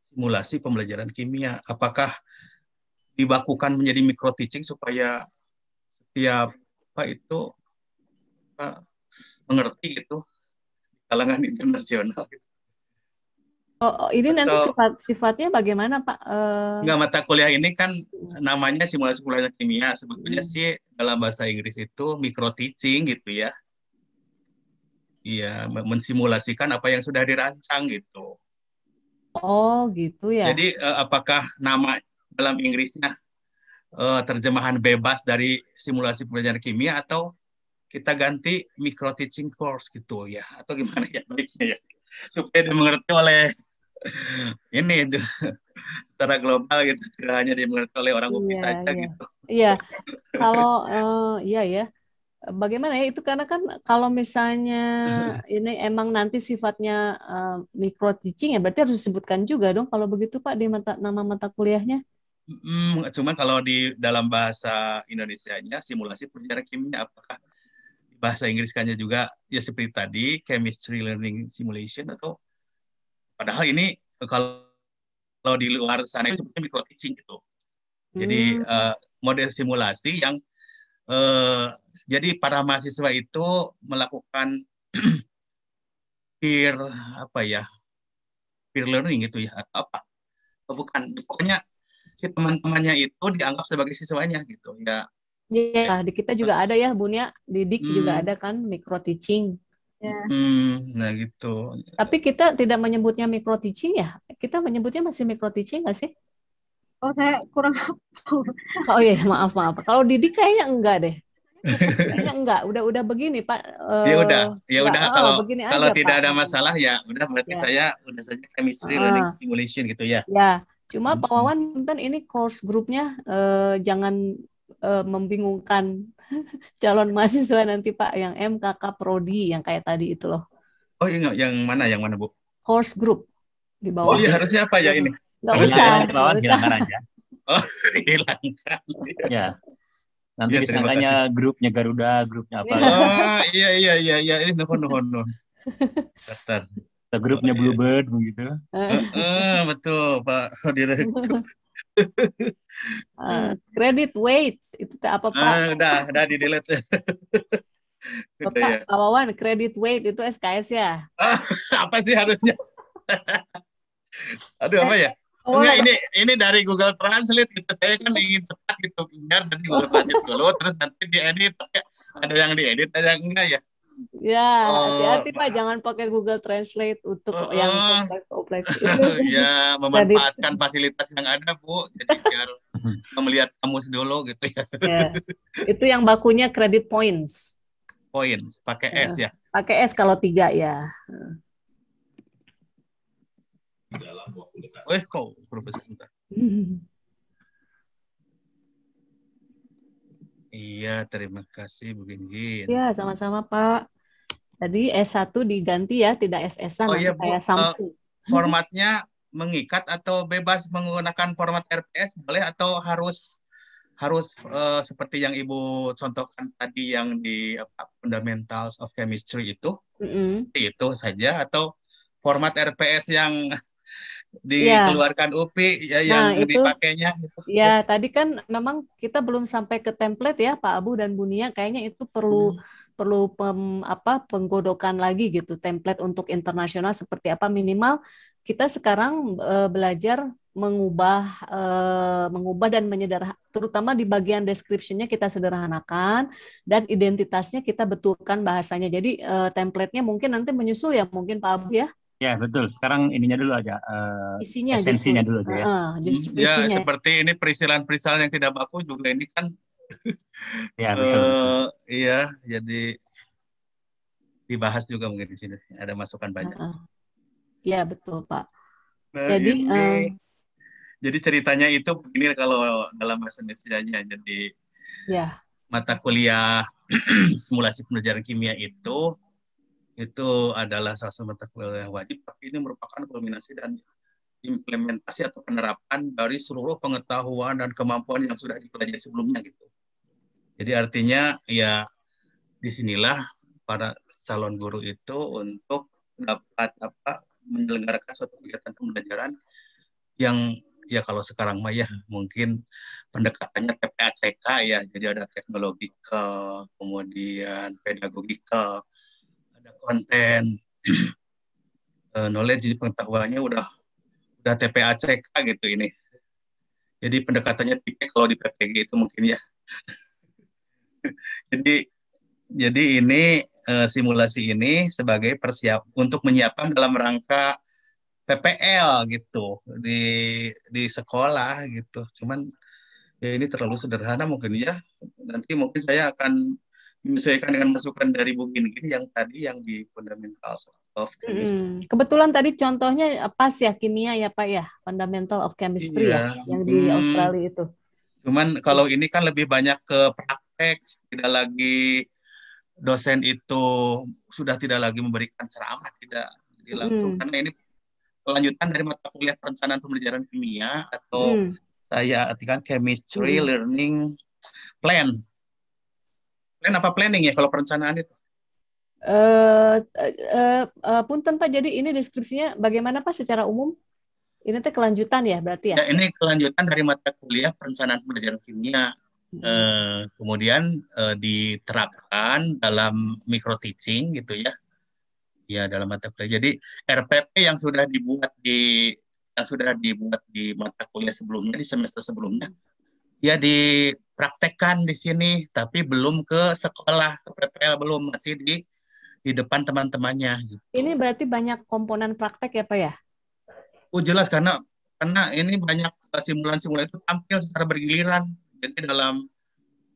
simulasi pembelajaran kimia apakah dibakukan menjadi micro teaching supaya setiap apa itu mengerti gitu kalangan internasional. Oh, oh ini Atau, nanti sifat sifatnya bagaimana Pak? Uh... Enggak mata kuliah ini kan namanya simulasi pelajaran kimia. Sebetulnya hmm. sih dalam bahasa Inggris itu micro teaching gitu ya. Iya, mensimulasikan apa yang sudah dirancang gitu. Oh, gitu ya. Jadi uh, apakah nama dalam Inggrisnya uh, terjemahan bebas dari simulasi pelajaran kimia atau kita ganti micro teaching course gitu ya atau gimana ya baiknya ya supaya dimengerti oleh ini secara global gitu tidak hanya dimengerti oleh orang UPI iya, saja iya. gitu. Iya. Kalau uh, iya ya. Bagaimana ya itu karena kan kalau misalnya ini emang nanti sifatnya uh, micro teaching ya berarti harus disebutkan juga dong kalau begitu Pak di mata nama mata kuliahnya. Hmm, cuman kalau di dalam bahasa Indonesia-nya simulasi perjalanan kimia apakah bahasa Inggris kan juga ya seperti tadi chemistry learning simulation atau Padahal ini kalau kalau di luar sana itu sebutnya micro teaching gitu. Jadi hmm. uh, model simulasi yang uh, jadi para mahasiswa itu melakukan peer apa ya peer learning gitu ya atau apa? Oh, bukan, pokoknya si teman-temannya itu dianggap sebagai siswanya gitu ya. Iya, di kita juga ada ya, Bunya. Didik hmm. juga ada kan micro teaching. Ya. Hmm, nah gitu. Tapi kita tidak menyebutnya micro teaching ya? Kita menyebutnya masih micro teaching nggak sih? Oh, saya kurang Oh iya, maaf maaf. Kalau didik kayaknya enggak deh. kayaknya enggak. Udah udah begini, Pak. Uh, ya udah, ya udah oh, kalau kalau aja, tidak Pak. ada masalah ya udah berarti ya. saya udah saja chemistry uh, learning simulation gitu ya. Ya, cuma Pak Wawan kan ini course grupnya uh, jangan uh, membingungkan calon mahasiswa nanti Pak yang MKK Prodi yang kayak tadi itu loh. Oh iya, yang mana yang mana Bu? Course group di bawah. Oh iya harusnya apa ya ini? Gak usah. Bawah hilangkan aja. Oh hilangkan. ya. Nanti ya, disangkanya grupnya Garuda, grupnya apa? Oh iya iya iya iya ini nuhun nuhun nuhun. Daftar. Grupnya oh, Bluebird iya. begitu. Uh, uh, betul Pak Direktur uh, credit weight itu apa pak? Uh, udah udah di delete. Bapak ya. Wawan, credit weight itu SKS ya? Ah, apa sih harusnya? Aduh apa ya? Oh, Enggak, ini ini dari Google Translate gitu. Saya kan ingin cepat gitu biar nanti Google Translate dulu terus nanti diedit ada yang diedit ada yang enggak ya. Ya, hati-hati Pak, jangan pakai Google Translate untuk uh, yang kompleks-kompleks itu. ya, memanfaatkan fasilitas yang ada, Bu. Jadi biar melihat kamu dulu gitu ya. ya. Itu yang bakunya credit points. Points, pakai ya. S ya. Pakai S kalau tiga ya. Eh, kok Profesor sebentar. Iya, terima kasih Bu Gingin. Iya, sama-sama Pak. Tadi S1 diganti ya, tidak SS-an oh, iya, kayak Samsung. Uh, formatnya mengikat atau bebas menggunakan format RPS boleh atau harus harus uh, seperti yang Ibu contohkan tadi yang di apa, Fundamentals of Chemistry itu? Mm -hmm. Itu saja atau format RPS yang. Dikeluarkan ya. UPI ya yang nah, itu, dipakainya. Gitu. Ya, tadi kan memang kita belum sampai ke template ya Pak Abu dan Bunia kayaknya itu perlu hmm. perlu pem, apa penggodokan lagi gitu template untuk internasional seperti apa minimal kita sekarang e, belajar mengubah e, mengubah dan menyederhana terutama di bagian description-nya kita sederhanakan dan identitasnya kita betulkan bahasanya. Jadi e, template-nya mungkin nanti menyusul ya mungkin Pak Abu ya. Ya betul. Sekarang ininya dulu aja. Uh, isinya, esensinya justru, dulu aja ya. Uh, justru ya isinya. seperti ini perisilan-perisilan yang tidak baku juga ini kan. ya betul. Uh, iya, jadi dibahas juga mungkin di sini. Ada masukan banyak. Uh, ya betul Pak. Nah, jadi ini, uh, jadi ceritanya itu begini kalau dalam bahasa Indonesia-nya. Jadi ya. mata kuliah simulasi pembelajaran kimia itu itu adalah salah satu mata kuliah wajib, tapi ini merupakan kulminasi dan implementasi atau penerapan dari seluruh pengetahuan dan kemampuan yang sudah dipelajari sebelumnya gitu. Jadi artinya ya di sinilah para calon guru itu untuk dapat apa menyelenggarakan suatu kegiatan pembelajaran yang ya kalau sekarang mah ya mungkin pendekatannya TPACK ya jadi ada teknologi kemudian pedagogikal konten uh, knowledge jadi pengetahuannya udah udah TPACK gitu ini. Jadi pendekatannya tipe kalau di PPG itu mungkin ya. jadi jadi ini uh, simulasi ini sebagai persiap untuk menyiapkan dalam rangka PPL gitu di di sekolah gitu. Cuman ya ini terlalu sederhana mungkin ya. Nanti mungkin saya akan menyesuaikan dengan masukan dari Bu Gini yang tadi yang di fundamental of chemistry. Hmm. Kebetulan tadi contohnya pas ya kimia ya Pak ya, fundamental of chemistry ya, iya. ya yang di hmm. Australia itu. Cuman kalau ini kan lebih banyak ke praktek, tidak lagi dosen itu sudah tidak lagi memberikan ceramah, tidak jadi langsung hmm. karena ini kelanjutan dari mata kuliah perencanaan pembelajaran kimia atau hmm. saya artikan chemistry hmm. learning plan Plan apa planning ya kalau perencanaan itu? Uh, uh, uh, punten Pak, jadi ini deskripsinya bagaimana Pak secara umum? Ini teh kelanjutan ya berarti ya? ya ini kelanjutan dari mata kuliah perencanaan pembelajaran kimia. Hmm. Uh, kemudian uh, diterapkan dalam micro teaching gitu ya. Ya dalam mata kuliah. Jadi RPP yang sudah dibuat di yang sudah dibuat di mata kuliah sebelumnya di semester sebelumnya ya dipraktekkan di sini tapi belum ke sekolah ke PPL belum masih di di depan teman-temannya gitu. Ini berarti banyak komponen praktek ya Pak ya? Oh jelas karena karena ini banyak simulan-simulan itu tampil secara bergiliran. Jadi dalam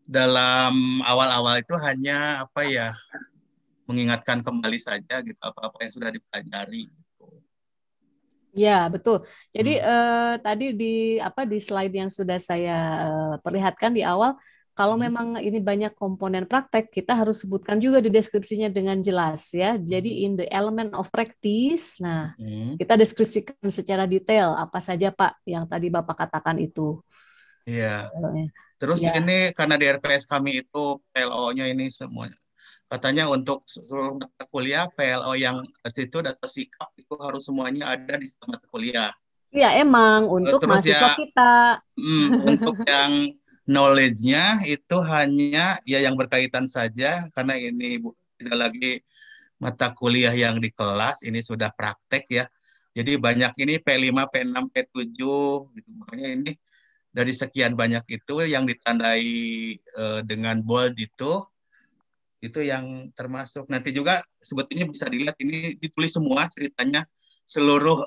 dalam awal-awal itu hanya apa ya mengingatkan kembali saja gitu apa-apa yang sudah dipelajari. Ya, betul. Jadi hmm. eh, tadi di apa di slide yang sudah saya eh, perlihatkan di awal, kalau hmm. memang ini banyak komponen praktek, kita harus sebutkan juga di deskripsinya dengan jelas ya. Jadi hmm. in the element of practice, nah hmm. kita deskripsikan secara detail apa saja Pak yang tadi Bapak katakan itu. Iya. Eh, Terus ya. ini karena di RPS kami itu PLO-nya ini semuanya katanya untuk seluruh mata kuliah PLO yang attitude atau sikap itu harus semuanya ada di mata kuliah. Iya emang untuk Terus mahasiswa ya, kita. Hmm, untuk yang knowledge-nya itu hanya ya yang berkaitan saja karena ini tidak lagi mata kuliah yang di kelas ini sudah praktek ya. Jadi banyak ini P5, P6, P7 gitu. Makanya ini dari sekian banyak itu yang ditandai uh, dengan bold itu itu yang termasuk. Nanti juga sebetulnya bisa dilihat ini ditulis semua ceritanya seluruh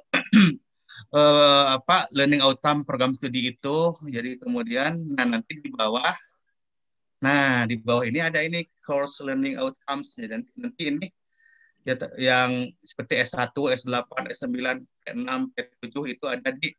uh, apa learning outcome program studi itu. Jadi kemudian nah nanti di bawah nah di bawah ini ada ini course learning outcomes dan nanti ini ya yang seperti S1, S8, S9, P6, P7 itu ada di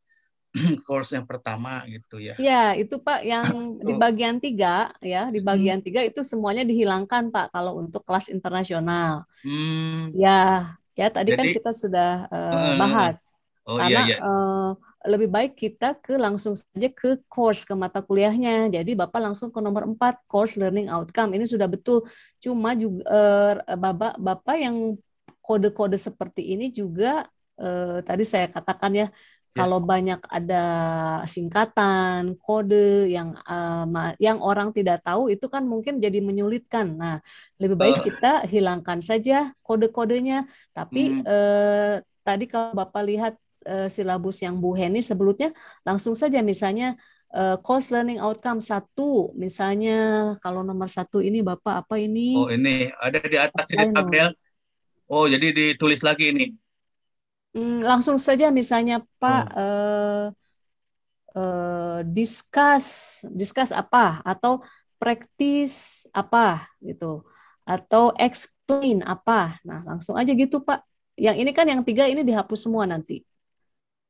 course yang pertama gitu ya. Ya, itu Pak yang di bagian tiga ya, di hmm. bagian tiga itu semuanya dihilangkan Pak kalau untuk kelas internasional. Hmm. Ya, ya tadi kan Jadi, kan kita sudah uh, bahas. Oh iya, Karena iya, iya. Uh, lebih baik kita ke langsung saja ke course ke mata kuliahnya. Jadi Bapak langsung ke nomor 4 course learning outcome. Ini sudah betul. Cuma juga uh, Bapak Bapak yang kode-kode seperti ini juga uh, tadi saya katakan ya Ya. Kalau banyak ada singkatan, kode yang uh, yang orang tidak tahu itu kan mungkin jadi menyulitkan. Nah, lebih baik kita hilangkan saja kode-kodenya. Tapi hmm. uh, tadi kalau Bapak lihat uh, silabus yang Bu Heni sebelumnya langsung saja misalnya uh, course learning outcome satu misalnya kalau nomor satu ini Bapak apa ini? Oh ini ada di atas di tabel. Oh jadi ditulis lagi ini. Hmm, langsung saja misalnya Pak hmm. uh, uh, discuss discuss apa atau practice apa gitu atau explain apa. Nah, langsung aja gitu Pak. Yang ini kan yang tiga ini dihapus semua nanti.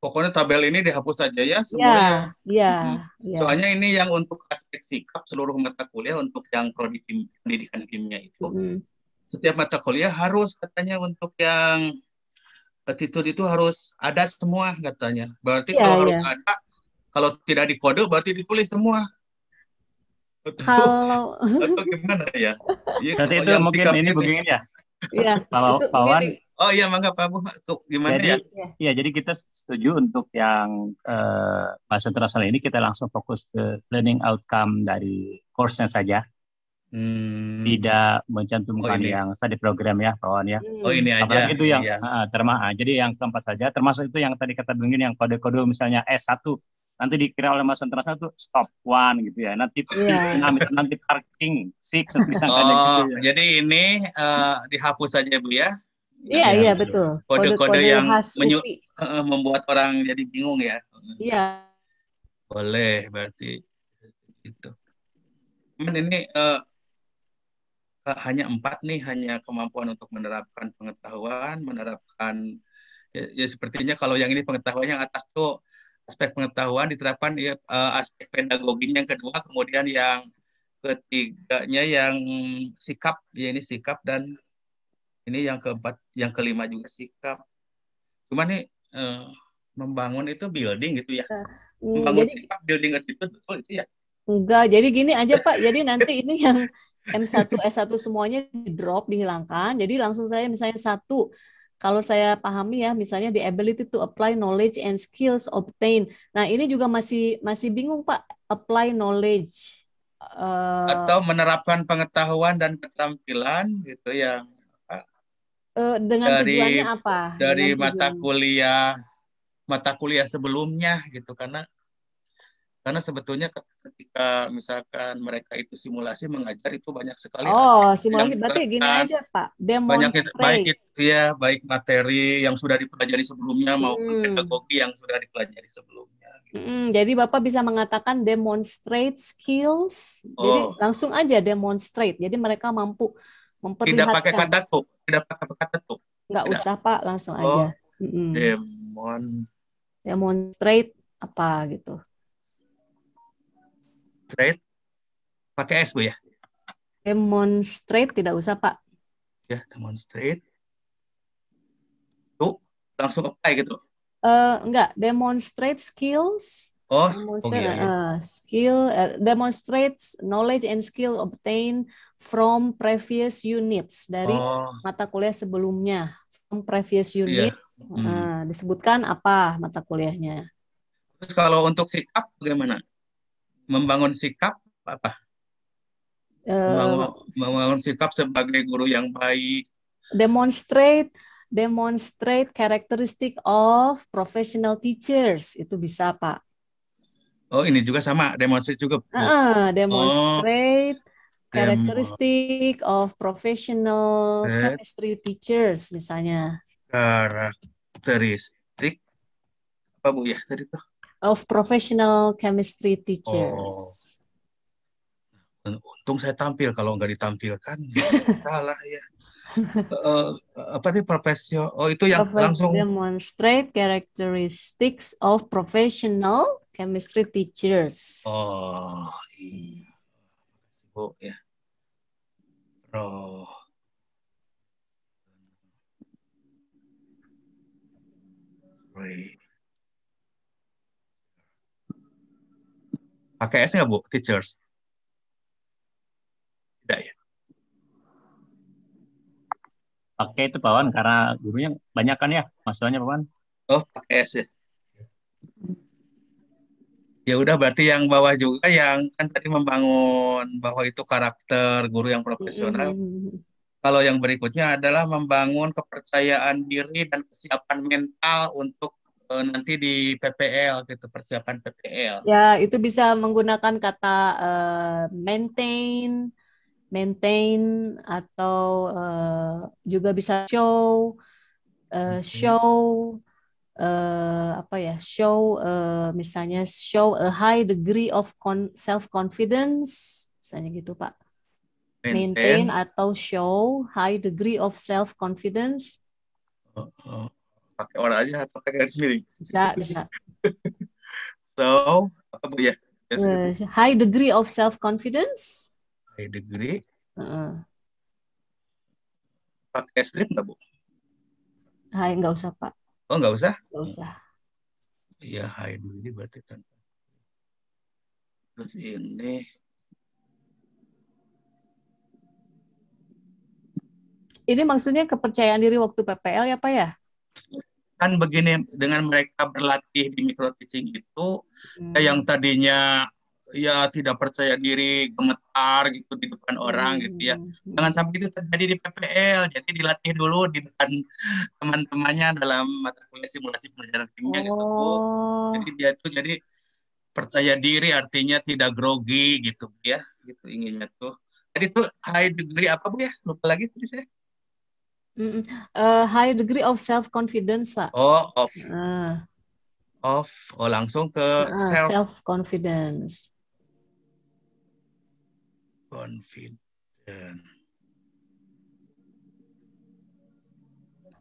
Pokoknya tabel ini dihapus saja ya semuanya. Ya, ya, hmm. ya. Soalnya ini yang untuk aspek sikap seluruh mata kuliah untuk yang prodi pendidikan kimia itu. Hmm. Setiap mata kuliah harus katanya untuk yang attitude itu harus ada semua katanya. Berarti ya, kalau ya. harus ada, kalau tidak dikode berarti ditulis semua. kalau atau gimana ya? ya Berarti itu mungkin ini begini ya. Iya. Pak Wawan. Oh iya, mangga Pak Bu. Gimana jadi, ya? Ya, jadi kita setuju untuk yang uh, bahasa internasional ini kita langsung fokus ke learning outcome dari course-nya saja. Hmm. tidak mencantumkan oh, yang study program ya kawan ya. Oh ini aja. Apalagi itu yang iya. uh, terma jadi yang keempat saja termasuk itu yang tadi kata begini yang kode-kode misalnya S1 nanti dikira oleh Mas Internasional itu stop one gitu ya. Nanti yeah. nanti, nanti parking six oh, gitu ya. Jadi ini uh, dihapus saja Bu ya. Iya, iya betul. Kode-kode yang menyu uh, membuat orang jadi bingung ya. Iya. Boleh berarti itu. Ini uh, hanya empat nih hanya kemampuan untuk menerapkan pengetahuan menerapkan ya, ya sepertinya kalau yang ini pengetahuan yang atas tuh aspek pengetahuan diterapkan ya uh, aspek pedagogi yang kedua kemudian yang ketiganya yang sikap ya ini sikap dan ini yang keempat yang kelima juga sikap. Cuma nih uh, membangun itu building gitu ya. Uh, membangun jadi, sikap building itu betul itu ya? Enggak jadi gini aja pak. Jadi nanti ini yang M1, S1 semuanya di drop, dihilangkan. Jadi langsung saya misalnya satu, kalau saya pahami ya, misalnya the ability to apply knowledge and skills obtained. Nah ini juga masih masih bingung Pak, apply knowledge. Uh, Atau menerapkan pengetahuan dan keterampilan gitu yang uh, dengan dari, tujuannya apa? Dari dengan mata kuliah mata kuliah sebelumnya gitu karena karena sebetulnya ketika misalkan mereka itu simulasi mengajar itu banyak sekali oh simulasi. Berarti gini aja pak. Banyak baik itu ya baik materi yang sudah dipelajari sebelumnya hmm. maupun pedagogi yang sudah dipelajari sebelumnya gitu. hmm, jadi bapak bisa mengatakan demonstrate skills. Oh. jadi langsung aja demonstrate. Jadi mereka mampu memperlihatkan. Tidak pakai kata tuh tidak pakai kata tuh nggak tidak. usah pak. Langsung oh. aja. Hmm. demon. Demonstrate apa gitu Demonstrate pakai S Bu ya? Demonstrate tidak usah Pak. Ya, demonstrate. Tuh, langsung apply gitu. Uh, enggak, demonstrate skills. Oh, demonstrate, okay, uh, skill, uh, demonstrate knowledge and skill obtained from previous units dari oh. mata kuliah sebelumnya. From previous iya. unit, yeah. hmm. uh, disebutkan apa mata kuliahnya. Terus kalau untuk sikap bagaimana? Membangun sikap apa? Membangun, membangun sikap sebagai guru yang baik. Demonstrate demonstrate characteristic of professional teachers itu bisa pak. Oh ini juga sama demonstrate juga. Uh, demonstrate oh, characteristic of professional chemistry teachers misalnya. Karakteristik apa bu ya tadi tuh? Of professional chemistry teachers. Oh. Untung saya tampil kalau nggak ditampilkan salah ya. Uh, apa sih profesio? Oh itu yang langsung demonstrate characteristics of professional chemistry teachers. Oh iya. Bu ya. Pro. Right. Pakai S nggak Bu, teachers? Tidak ya? Pakai itu Pawan karena gurunya banyak kan ya, maksudnya Pawan? Oh, pakai S ya. Ya udah berarti yang bawah juga yang kan tadi membangun bahwa itu karakter guru yang profesional. Mm-hmm. Kalau yang berikutnya adalah membangun kepercayaan diri dan kesiapan mental untuk uh, nanti di PPL gitu persiapan PPL. Ya itu bisa menggunakan kata uh, maintain, maintain atau uh, juga bisa show, uh, show uh, apa ya show uh, misalnya show a high degree of self confidence misalnya gitu pak. Maintain, maintain atau show high degree of self confidence. Uh, uh pakai orang aja atau pakai miring? Bisa, bisa. so, apa bu ya? Uh, high degree of self confidence. High degree. Uh. Pakai strip nggak bu? High nggak usah pak. Oh nggak usah? Nggak usah. Iya high degree berarti kan. Terus ini. Ini maksudnya kepercayaan diri waktu PPL ya Pak ya? Kan begini dengan mereka berlatih di micro teaching itu hmm. yang tadinya ya tidak percaya diri, gemetar gitu di depan orang gitu ya. Hmm. Jangan sampai itu terjadi di PPL. Jadi dilatih dulu di depan teman-temannya dalam mata kuliah simulasi pelajaran kimia oh. gitu Bu. Jadi dia tuh jadi percaya diri artinya tidak grogi gitu ya. Gitu inginnya tuh. Jadi tuh high degree apa Bu ya? Lupa lagi tadi saya. Mm, uh, high degree of self confidence pak. Oh, of. Uh. Of, oh langsung ke uh, self. Self confidence. Confident.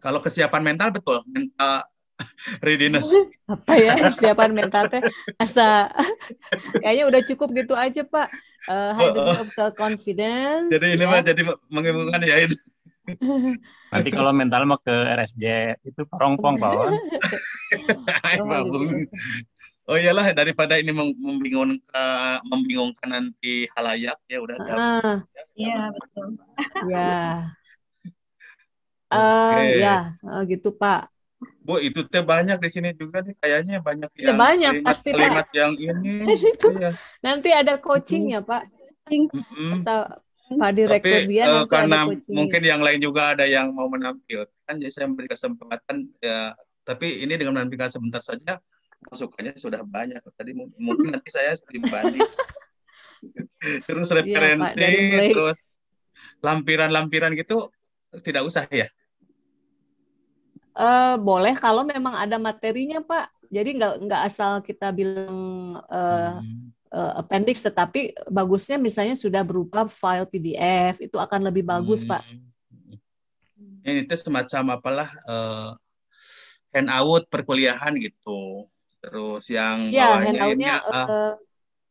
Kalau kesiapan mental betul, mental readiness. Apa ya kesiapan mental teh? Asa kayaknya udah cukup gitu aja Pak. Uh, high degree of self confidence. Jadi ini ya. mah jadi mengimbangkan ya ini. Nanti kalau mental mau ke RSJ itu perongpong Pak. Oh iyalah daripada ini membingungkan membingungkan nanti halayak ya udah. Uh, iya betul. Ya. Uh, ya, uh, gitu Pak. Bu, itu teh banyak di sini juga nih kayaknya banyak ya, yang banyak pasti kalimat Pak. yang ini. iya. Nanti ada coachingnya Pak. Coaching mm -hmm. atau Pak Direktur Tapi, dia uh, karena mungkin yang lain juga ada yang mau menampilkan, jadi saya memberi kesempatan ya. Tapi ini dengan menampilkan sebentar saja masukannya sudah banyak. Tadi mungkin nanti saya pribadi. terus iya, referensi, ya, terus lampiran-lampiran gitu tidak usah ya? Uh, boleh kalau memang ada materinya Pak. Jadi nggak nggak asal kita bilang uh, hmm. Uh, appendix, tetapi bagusnya misalnya sudah berupa file PDF itu akan lebih bagus hmm. Pak. Ini itu semacam apalah uh, handout perkuliahan gitu. Terus yang ya, bawahnya ini uh,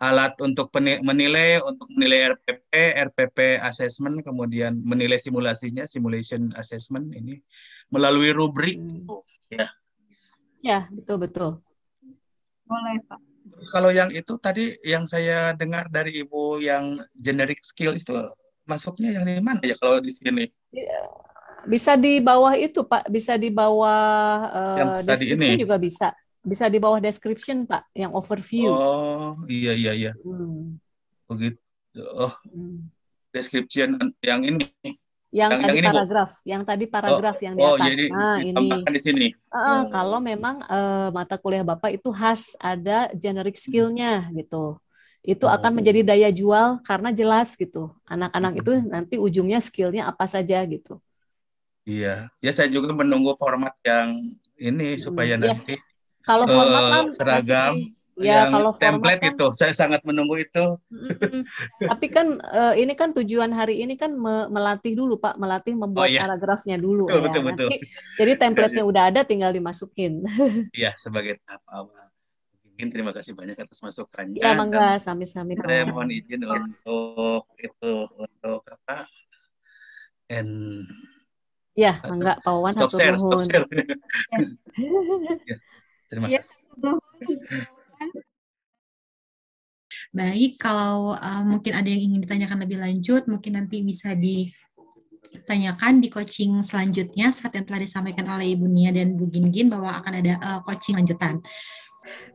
alat untuk menilai untuk menilai RPP, RPP assessment, kemudian menilai simulasinya, simulation assessment ini melalui rubrik hmm. ya. Ya, betul betul. Boleh, Pak. Kalau yang itu tadi yang saya dengar dari Ibu yang generic skill itu masuknya yang di mana ya kalau di sini? Iya, bisa di bawah itu, Pak. Bisa di bawah uh, yang tadi ini juga bisa. Bisa di bawah description, Pak, yang overview. Oh, iya iya iya. Hmm. Begitu. Oh. Hmm. Description yang ini. Yang, yang tadi yang paragraf, ini, yang tadi paragraf oh, yang di oh, atas. Oh, jadi nah, ini. di sini. Uh, oh. Kalau memang uh, mata kuliah Bapak itu khas ada generic skillnya gitu itu akan oh. menjadi daya jual karena jelas gitu anak-anak itu nanti ujungnya skillnya apa saja gitu iya ya saya juga menunggu format yang ini supaya hmm, nanti kalau format uh, seragam ya, yang kalau template kan, itu, saya sangat menunggu itu. Tapi kan uh, ini kan tujuan hari ini kan me melatih dulu Pak, melatih membuat oh, iya. paragrafnya dulu betul, ya. Betul, betul. Nanti, jadi template-nya udah ada, tinggal dimasukin. Iya, sebagai tahap awal. Mungkin terima kasih banyak atas masukannya. Ya, mangga, sami-sami. Saya mohon izin untuk itu untuk apa? And Ya, mangga Pak Wawan stop share, stop share. ya. Terima ya, kasih. Baik, kalau uh, mungkin ada yang ingin ditanyakan lebih lanjut, mungkin nanti bisa ditanyakan di coaching selanjutnya saat yang telah disampaikan oleh Ibu Nia dan Bu Gingin bahwa akan ada uh, coaching lanjutan.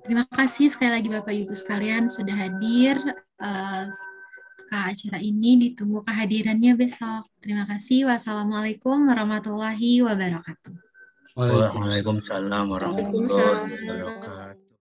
Terima kasih sekali lagi Bapak Ibu sekalian sudah hadir uh, ke acara ini. Ditunggu kehadirannya besok. Terima kasih. Wassalamualaikum warahmatullahi wabarakatuh. Waalaikumsalam warahmatullahi wabarakatuh.